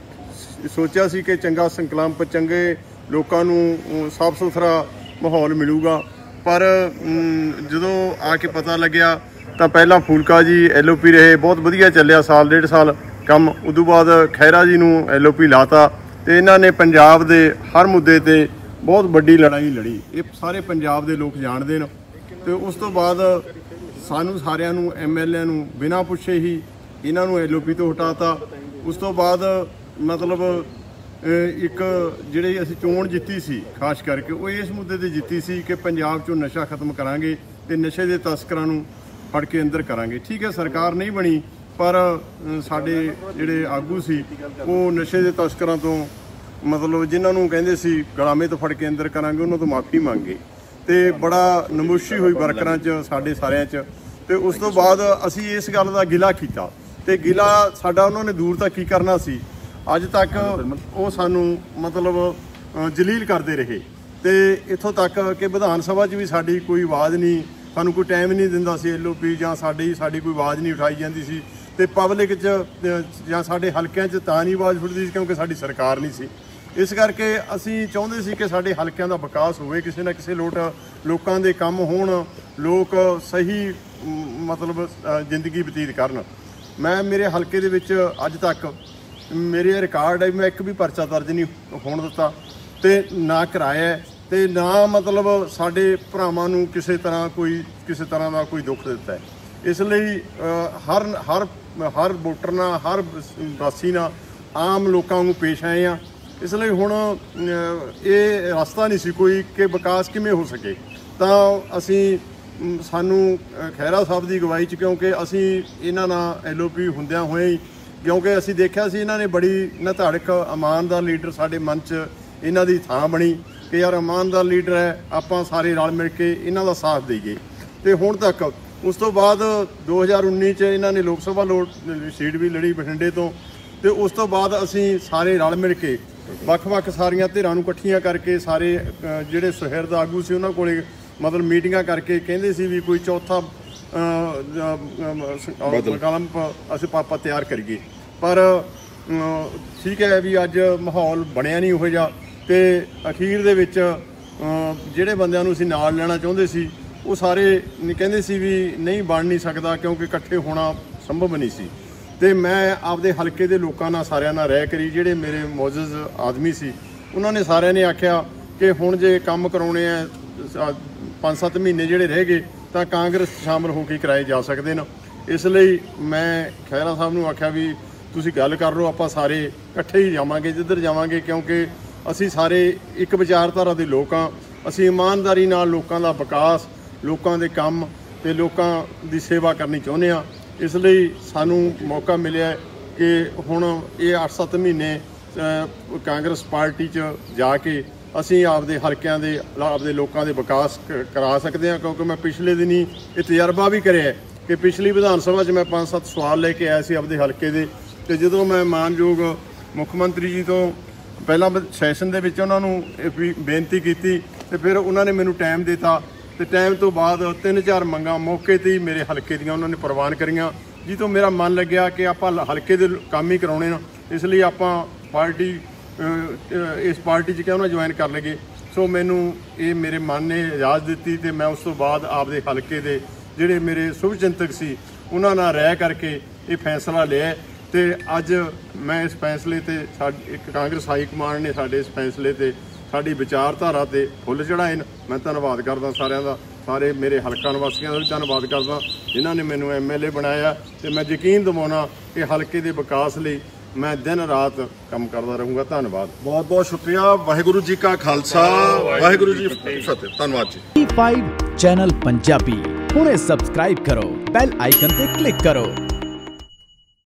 ਸੋਚਿਆ ਸੀ ਕਿ ਚੰਗਾ ਸੰਕਲਪ, ਚੰਗੇ ਲੋਕਾਂ ਨੂੰ ਸਾਫ਼ ਸੁਥਰਾ ਮਾਹੌਲ ਮਿਲੂਗਾ। ਪਰ ਜਦੋਂ ਆ ਕੇ ਪਤਾ ਲੱਗਿਆ, ਤਾਂ ਪਹਿਲਾਂ ਫੂਲਕਾ ਜੀ ਐਲਓਪੀ ਰਹੇ, ਬਹੁਤ ਵਧੀਆ ਚੱਲਿਆ ਸਾਲ, ਡੇਢ ਸਾਲ ਕੰਮ। ਉਦੋਂ ਬਾਅਦ ਖੈਰਾ ਜੀ ਨੂੰ ਐਲਓਪੀ ਲਾਤਾ ਤੇ ਇਹਨਾਂ ਨੇ ਪੰਜਾਬ ਦੇ ਹਰ ਮੁੱਦੇ ਤੇ ਬਹੁਤ ਵੱਡੀ ਲੜਾਈ ਲੜੀ। ਇਹ ਸਾਰੇ ਪੰਜਾਬ ਦੇ ਲੋਕ ਜਾਣਦੇ ਨੇ। ਤੇ ਉਸ ਤੋਂ ਬਾਅਦ ਸਾਨੂੰ ਸਾਰਿਆਂ ਨੂੰ ਐਮਐਲਏ ਨੂੰ ਬਿਨਾਂ ਪੁੱਛੇ ਹੀ ਇਹਨਾਂ ਨੂੰ ਐਲਓਪੀ ਤੋਂ ਹਟਾਤਾ। ਉਸ ਤੋਂ ਬਾਅਦ ਮਤਲਬ ਇੱਕ ਜਿਹੜੇ ਅਸੀਂ ਚੋਣ ਜਿੱਤੀ ਸੀ, ਖਾਸ ਕਰਕੇ, ਉਹ ਇਸ ਮੁੱਦੇ ਤੇ ਜਿੱਤੀ ਸੀ ਕਿ ਪੰਜਾਬ 'ਚੋਂ ਨਸ਼ਾ ਖਤਮ ਕਰਾਂਗੇ ਤੇ ਨਸ਼ੇ ਦੇ ਤਸਕਰਾਂ ਨੂੰ ਫੜ ਕੇ ਅੰਦਰ ਕਰਾਂਗੇ। ਠੀਕ ਹੈ, ਸਰਕਾਰ ਨਹੀਂ ਬਣੀ, ਪਰ ਸਾਡੇ ਜਿਹੜੇ ਆਗੂ ਸੀ, ਉਹ ਨਸ਼ੇ ਦੇ ਤਸਕਰਾਂ ਤੋਂ ਮਤਲਬ ਜਿਨ੍ਹਾਂ ਨੂੰ ਕਹਿੰਦੇ ਸੀ, ਗਲਾਮੇ ਤੋਂ ਫੜ ਕੇ ਅੰਦਰ ਕਰਾਂਗੇ, ਉਹਨਾਂ ਤੋਂ ਮਾਫੀ ਮੰਗੇ। ਤੇ ਬੜਾ ਨਮੋਸ਼ੀ ਹੋਈ ਵਰਕਰਾਂ 'ਚ, ਸਾਡੇ ਸਾਰਿਆਂ 'ਚ। ਤੇ ਉਸ ਤੋਂ ਬਾਅਦ ਅਸੀਂ ਇਸ ਗੱਲ ਦਾ ਗਿਲਾ ਕੀਤਾ। ਤੇ ਗਿਲਾ ਸਾਡਾ, ਉਹਨਾਂ ਨੇ ਦੂਰ ਤੱਕ ਕੀ ਕਰਨਾ ਸੀ? ਅੱਜ ਤੱਕ ਉਹ ਸਾਨੂੰ ਮਤਲਬ ਜਲੀਲ ਕਰਦੇ ਰਹੇ। ਤੇ ਇੱਥੋਂ ਤੱਕ ਕਿ ਵਿਧਾਨ ਸਭਾ 'ਚ ਵੀ ਸਾਡੀ ਕੋਈ ਆਵਾਜ਼ ਨਹੀਂ, ਸਾਨੂੰ ਕੋਈ ਟਾਈਮ ਨਹੀਂ ਦਿੰਦਾ ਸੀ ਐਲਓਪੀ ਜਾਂ ਸਾਡੀ ਸਾਡੀ ਕੋਈ ਆਵਾਜ਼ ਨਹੀਂ ਉਠਾਈ ਜਾਂਦੀ ਸੀ। ਤੇ ਪਬਲਿਕ 'ਚ ਜਾਂ ਸਾਡੇ ਹਲਕਿਆਂ 'ਚ ਤਾਂ ਨਹੀਂ ਆਵਾਜ਼ ਉੱਠਦੀ ਸੀ ਕਿਉਂਕਿ ਸਾਡੀ ਸਰਕਾਰ ਨਹੀਂ ਸੀ। ਇਸ ਕਰਕੇ ਅਸੀਂ ਚਾਹੁੰਦੇ ਸੀ ਕਿ ਸਾਡੇ ਹਲਕਿਆਂ ਦਾ ਵਿਕਾਸ ਹੋਵੇ, ਕਿਸੇ ਨਾ ਕਿਸੇ ਲੋਟ ਲੋਕਾਂ ਦੇ ਕੰਮ ਹੋਣ, ਲੋਕ ਸਹੀ ਮਤਲਬ ਜ਼ਿੰਦਗੀ ਬਤੀਤ ਕਰਨ। ਮੈਂ ਮੇਰੇ ਹਲਕੇ ਦੇ ਵਿੱਚ ਅੱਜ ਤੱਕ ਮੇਰੇ ਰਿਕਾਰਡ ਹੈ ਮੈਂ ਇੱਕ ਵੀ ਪਰਚਾ ਦਰਜ ਨਹੀਂ ਹੋਣ ਦਿੱਤਾ ਤੇ ਨਾ ਕਿਰਾਇਆ ਹੈ ਤੇ ਨਾ ਮਤਲਬ ਸਾਡੇ ਭਰਾਵਾਂ ਨੂੰ ਕਿਸੇ ਤਰ੍ਹਾਂ ਕੋਈ ਕਿਸੇ ਤਰ੍ਹਾਂ ਦਾ ਕੋਈ ਦੁੱਖ ਦਿੱਤਾ ਹੈ। ਇਸ ਲਈ ਹਰ ਹਰ ਹਰ ਵੋਟਰ ਨਾਲ ਹਰ ਵਾਸੀ ਨਾਲ ਆਮ ਲੋਕਾਂ ਨੂੰ ਪੇਸ਼ ਆਏ ਆ ਇਸ ਲਈ ਹੁਣ ਇਹ ਰਸਤਾ ਨਹੀਂ ਸੀ ਕੋਈ ਕਿ ਵਿਕਾਸ ਕਿਵੇਂ ਹੋ ਸਕੇ। ਤਾਂ ਅਸੀਂ ਸਾਨੂੰ ਅ, ਖਹਿਰਾ ਸਾਹਿਬ ਦੀ ਅਗਵਾਈ ਚ ਕਿਉਂਕਿ ਅਸੀਂ ਇਹਨਾਂ ਨਾਲ ਐਲਓਪੀ ਹੁੰਦਿਆਂ ਹੋਏ ਹੀ ਕਿਉਂਕਿ ਅਸੀਂ ਦੇਖਿਆ ਸੀ ਇਹਨਾਂ ਨੇ ਬੜੀ ਨਧੜਕ ਇਮਾਨਦਾਰ ਲੀਡਰ ਸਾਡੇ ਮਨ ਚ ਇਹਨਾਂ ਦੀ ਥਾਂ ਬਣੀ ਕਿ ਯਾਰ ਇਮਾਨਦਾਰ ਲੀਡਰ ਹੈ, ਆਪਾਂ ਸਾਰੇ ਰਲ ਮਿਲ ਕੇ ਇਹਨਾਂ ਦਾ ਸਾਥ ਦੇਈਏ। ਤੇ ਹੁਣ ਤੱਕ ਉਸ ਤੋਂ ਬਾਅਦ 2019 ਚ ਇਹਨਾਂ ਨੇ ਲੋਕ ਸਭਾ ਲੋਟ ਸੀਟ ਵੀ ਲੜੀ ਬਠਿੰਡੇ ਤੋਂ ਤੇ ਉਸ ਤੋਂ ਬਾਅਦ ਅਸੀਂ ਸਾਰੇ ਰਲ ਮਿਲ ਕੇ ਵੱਖ-ਵੱਖ ਸਾਰੀਆਂ ਧਿਰਾਂ ਨੂੰ ਇਕੱਠੀਆਂ ਕਰਕੇ ਸਾਰੇ ਜਿਹੜੇ ਸੁਹਿਰਦ ਆਗੂ ਸੀ ਉਹਨਾਂ ਕੋਲੇ ਮਤਲਬ ਮੀਟਿੰਗਾਂ ਕਰਕੇ ਕਹਿੰਦੇ ਸੀ ਵੀ ਕੋਈ ਚੌਥਾ ਕਲਮ ਅਸੀਂ ਪਾਪਾ ਤਿਆਰ ਕਰੀਏ। ਪਰ ਠੀਕ ਹੈ ਵੀ ਅੱਜ ਮਾਹੌਲ ਬਣਿਆ ਨਹੀਂ ਉਹ ਜਿਹਾ ਤੇ ਅਖੀਰ ਦੇ ਵਿੱਚ ਜਿਹੜੇ ਬੰਦਿਆਂ ਨੂੰ ਅਸੀਂ ਨਾਲ ਲੈਣਾ ਚਾਹੁੰਦੇ ਸੀ, ਉਹ ਸਾਰੇ ਕਹਿੰਦੇ ਸੀ ਵੀ ਨਹੀਂ ਬਣ ਨਹੀਂ ਸਕਦਾ ਕਿਉਂਕਿ ਇਕੱਠੇ ਹੋਣਾ ਸੰਭਵ ਨਹੀਂ ਸੀ। ਤੇ ਮੈਂ ਆਪਦੇ ਹਲਕੇ ਦੇ ਲੋਕਾਂ ਨਾਲ ਸਾਰਿਆਂ ਨਾਲ ਰਹਿ ਕਰੀ, ਜਿਹੜੇ ਮੇਰੇ ਮੌਜੂਦ ਆਦਮੀ ਸੀ, ਉਹਨਾਂ ਨੇ ਸਾਰਿਆਂ ਨੇ ਆਖਿਆ ਕਿ ਹੁਣ ਜੇ ਕੰਮ ਕਰਾਉਣੇ ਆ 5-7 ਮਹੀਨੇ ਜਿਹੜੇ ਰਹਿ ਗਏ ਤਾਂ ਕਾਂਗਰਸ 'ਚ ਸ਼ਾਮਲ ਹੋ ਕੇ ਕਰਾਏ ਜਾ ਸਕਦੇ ਨੇ। ਇਸ ਲਈ ਮੈਂ ਖੈਰਾ ਸਾਹਿਬ ਨੂੰ ਆਖਿਆ ਵੀ ਤੁਸੀਂ ਗੱਲ ਕਰ ਲਓ, ਆਪਾਂ ਸਾਰੇ ਇਕੱਠੇ ਹੀ ਜਾਵਾਂਗੇ, ਜਿੱਧਰ ਜਾਵਾਂਗੇ, ਕਿਉਂਕਿ ਅਸੀਂ ਸਾਰੇ ਇੱਕ ਵਿਚਾਰਧਾਰਾ ਦੇ ਲੋਕ ਹਾਂ। ਅਸੀਂ ਇਮਾਨਦਾਰੀ ਨਾਲ ਲੋਕਾਂ ਦਾ ਵਿਕਾਸ, ਲੋਕਾਂ ਦੇ ਕੰਮ ਤੇ ਲੋਕਾਂ ਦੀ ਸੇਵਾ ਕਰਨੀ ਚਾਹੁੰਦੇ ਹਾਂ। ਇਸ ਲਈ ਸਾਨੂੰ ਮੌਕਾ ਮਿਲਿਆ ਕਿ ਹੁਣ ਇਹ 8-7 ਮਹੀਨੇ ਕਾਂਗਰਸ ਪਾਰਟੀ 'ਚ ਜਾ ਕੇ ਅਸੀਂ ਆਪਦੇ ਹਲਕਿਆਂ ਦੇ, ਆਪਦੇ ਲੋਕਾਂ ਦੇ ਵਿਕਾਸ ਕਰਾ ਸਕਦੇ ਹਾਂ, ਕਿਉਂਕਿ ਮੈਂ ਪਿਛਲੇ ਦਿਨੀ ਇਹ ਤਜਰਬਾ ਵੀ ਕਰਿਆ ਕਿ ਪਿਛਲੀ ਵਿਧਾਨ ਸਭਾ 'ਚ ਮੈਂ 5-7 ਸਵਾਲ ਲੈ ਕੇ ਆਇਆ ਸੀ ਆਪਦੇ ਹਲਕੇ ਦੇ ਤੇ ਜਦੋਂ ਮੈਂ ਮਾਨਯੋਗ ਮੁੱਖ ਮੰਤਰੀ ਜੀ ਤੋਂ ਪਹਿਲਾਂ ਸੈਸ਼ਨ ਦੇ ਵਿੱਚ ਉਹਨਾਂ ਨੂੰ ਬੇਨਤੀ ਕੀਤੀ ਤੇ ਫਿਰ ਉਹਨਾਂ ਨੇ ਮੈਨੂੰ ਟਾਈਮ ਦਿੱਤਾ ਤੇ ਟਾਈਮ ਤੋਂ ਬਾਅਦ ਤਿੰਨ ਚਾਰ ਮੰਗਾਂ ਮੌਕੇ ਤੇ ਹੀ ਮੇਰੇ ਹਲਕੇ ਦੀਆਂ ਉਹਨਾਂ ਨੇ ਪ੍ਰਵਾਨ ਕਰੀਆਂ ਜੀ ਤੋਂ ਮੇਰਾ ਮਨ ਲੱਗਿਆ ਕਿ ਆਪਾਂ ਹਲਕੇ ਦੇ ਕੰਮ ਹੀ ਕਰਾਉਣੇ ਨਾ ਇਸ ਲਈ ਆਪਾਂ ਪਾਰਟੀ ਇਸ ਪਾਰਟੀ 'ਚ ਕਿਉਂ ਨਾ ਜੁਆਇਨ ਕਰ ਲਈਏ ਸੋ ਮੈਨੂੰ ਇਹ ਮੇਰੇ ਮਨ ਨੇ ਇਜਾਜ਼ਤ ਦਿੱਤੀ ਤੇ ਮੈਂ ਉਸ ਤੋਂ ਬਾਅਦ ਆਪਦੇ ਹਲਕੇ ਦੇ ਜਿਹੜੇ ਮੇਰੇ ਸ਼ੁਭਚਿੰਤਕ ਸੀ, ਉਹਨਾਂ ਨਾਲ ਰਹਿ ਕਰਕੇ ਇਹ ਫੈਸਲਾ ਲਿਆ ਤੇ ਅੱਜ ਮੈਂ ਇਸ ਫੈਸਲੇ ਤੇ ਸਾਡੀ, ਇੱਕ ਕਾਂਗਰਸ ਹਾਈ ਕਮਾਂਡ ਨੇ ਸਾਡੇ ਇਸ ਫੈਸਲੇ ਤੇ ਸਾਡੀ ਵਿਚਾਰਧਾਰਾ ਤੇ ਫੁੱਲ ਚੜਾਏ ਨੇ। ਮੈਂ ਧੰਨਵਾਦ ਕਰਦਾ ਸਾਰਿਆਂ ਦਾ, ਸਾਰੇ ਮੇਰੇ ਹਲਕਾ ਨਿਵਾਸੀਆਂ ਦਾ ਵੀ ਧੰਨਵਾਦ ਕਰਦਾ, ਜਿਨ੍ਹਾਂ ਨੇ ਮੈਨੂੰ ਐਮਐਲਏ ਬਣਾਇਆ। ਤੇ ਮੈਂ ਯਕੀਨ ਦਿਵਾਉਣਾ ਕਿ ਹਲਕੇ ਦੇ ਵਿਕਾਸ ਲਈ ਮੈਂ ਦਿਨ ਰਾਤ ਕੰਮ ਕਰਦਾ ਰਹੂੰਗਾ। ਧੰਨਵਾਦ। ਬਹੁਤ ਬਹੁਤ ਸ਼ੁਕਰੀਆ। ਵਾਹਿਗੁਰੂ ਜੀ ਕਾ ਖਾਲਸਾ। ਵਾਹਿਗੁਰੂ ਜੀ ਕੀ ਫਤਿਹ। ਧੰਨਵਾਦ ਜੀ। P5 ਚੈਨਲ ਪੰਜਾਬੀ ਹੁਣੇ ਸਬਸਕ੍ਰਾਈਬ ਕਰੋ। ਬੈਲ ਆਈਕਨ ਤੇ ਕਲਿੱਕ ਕਰੋ।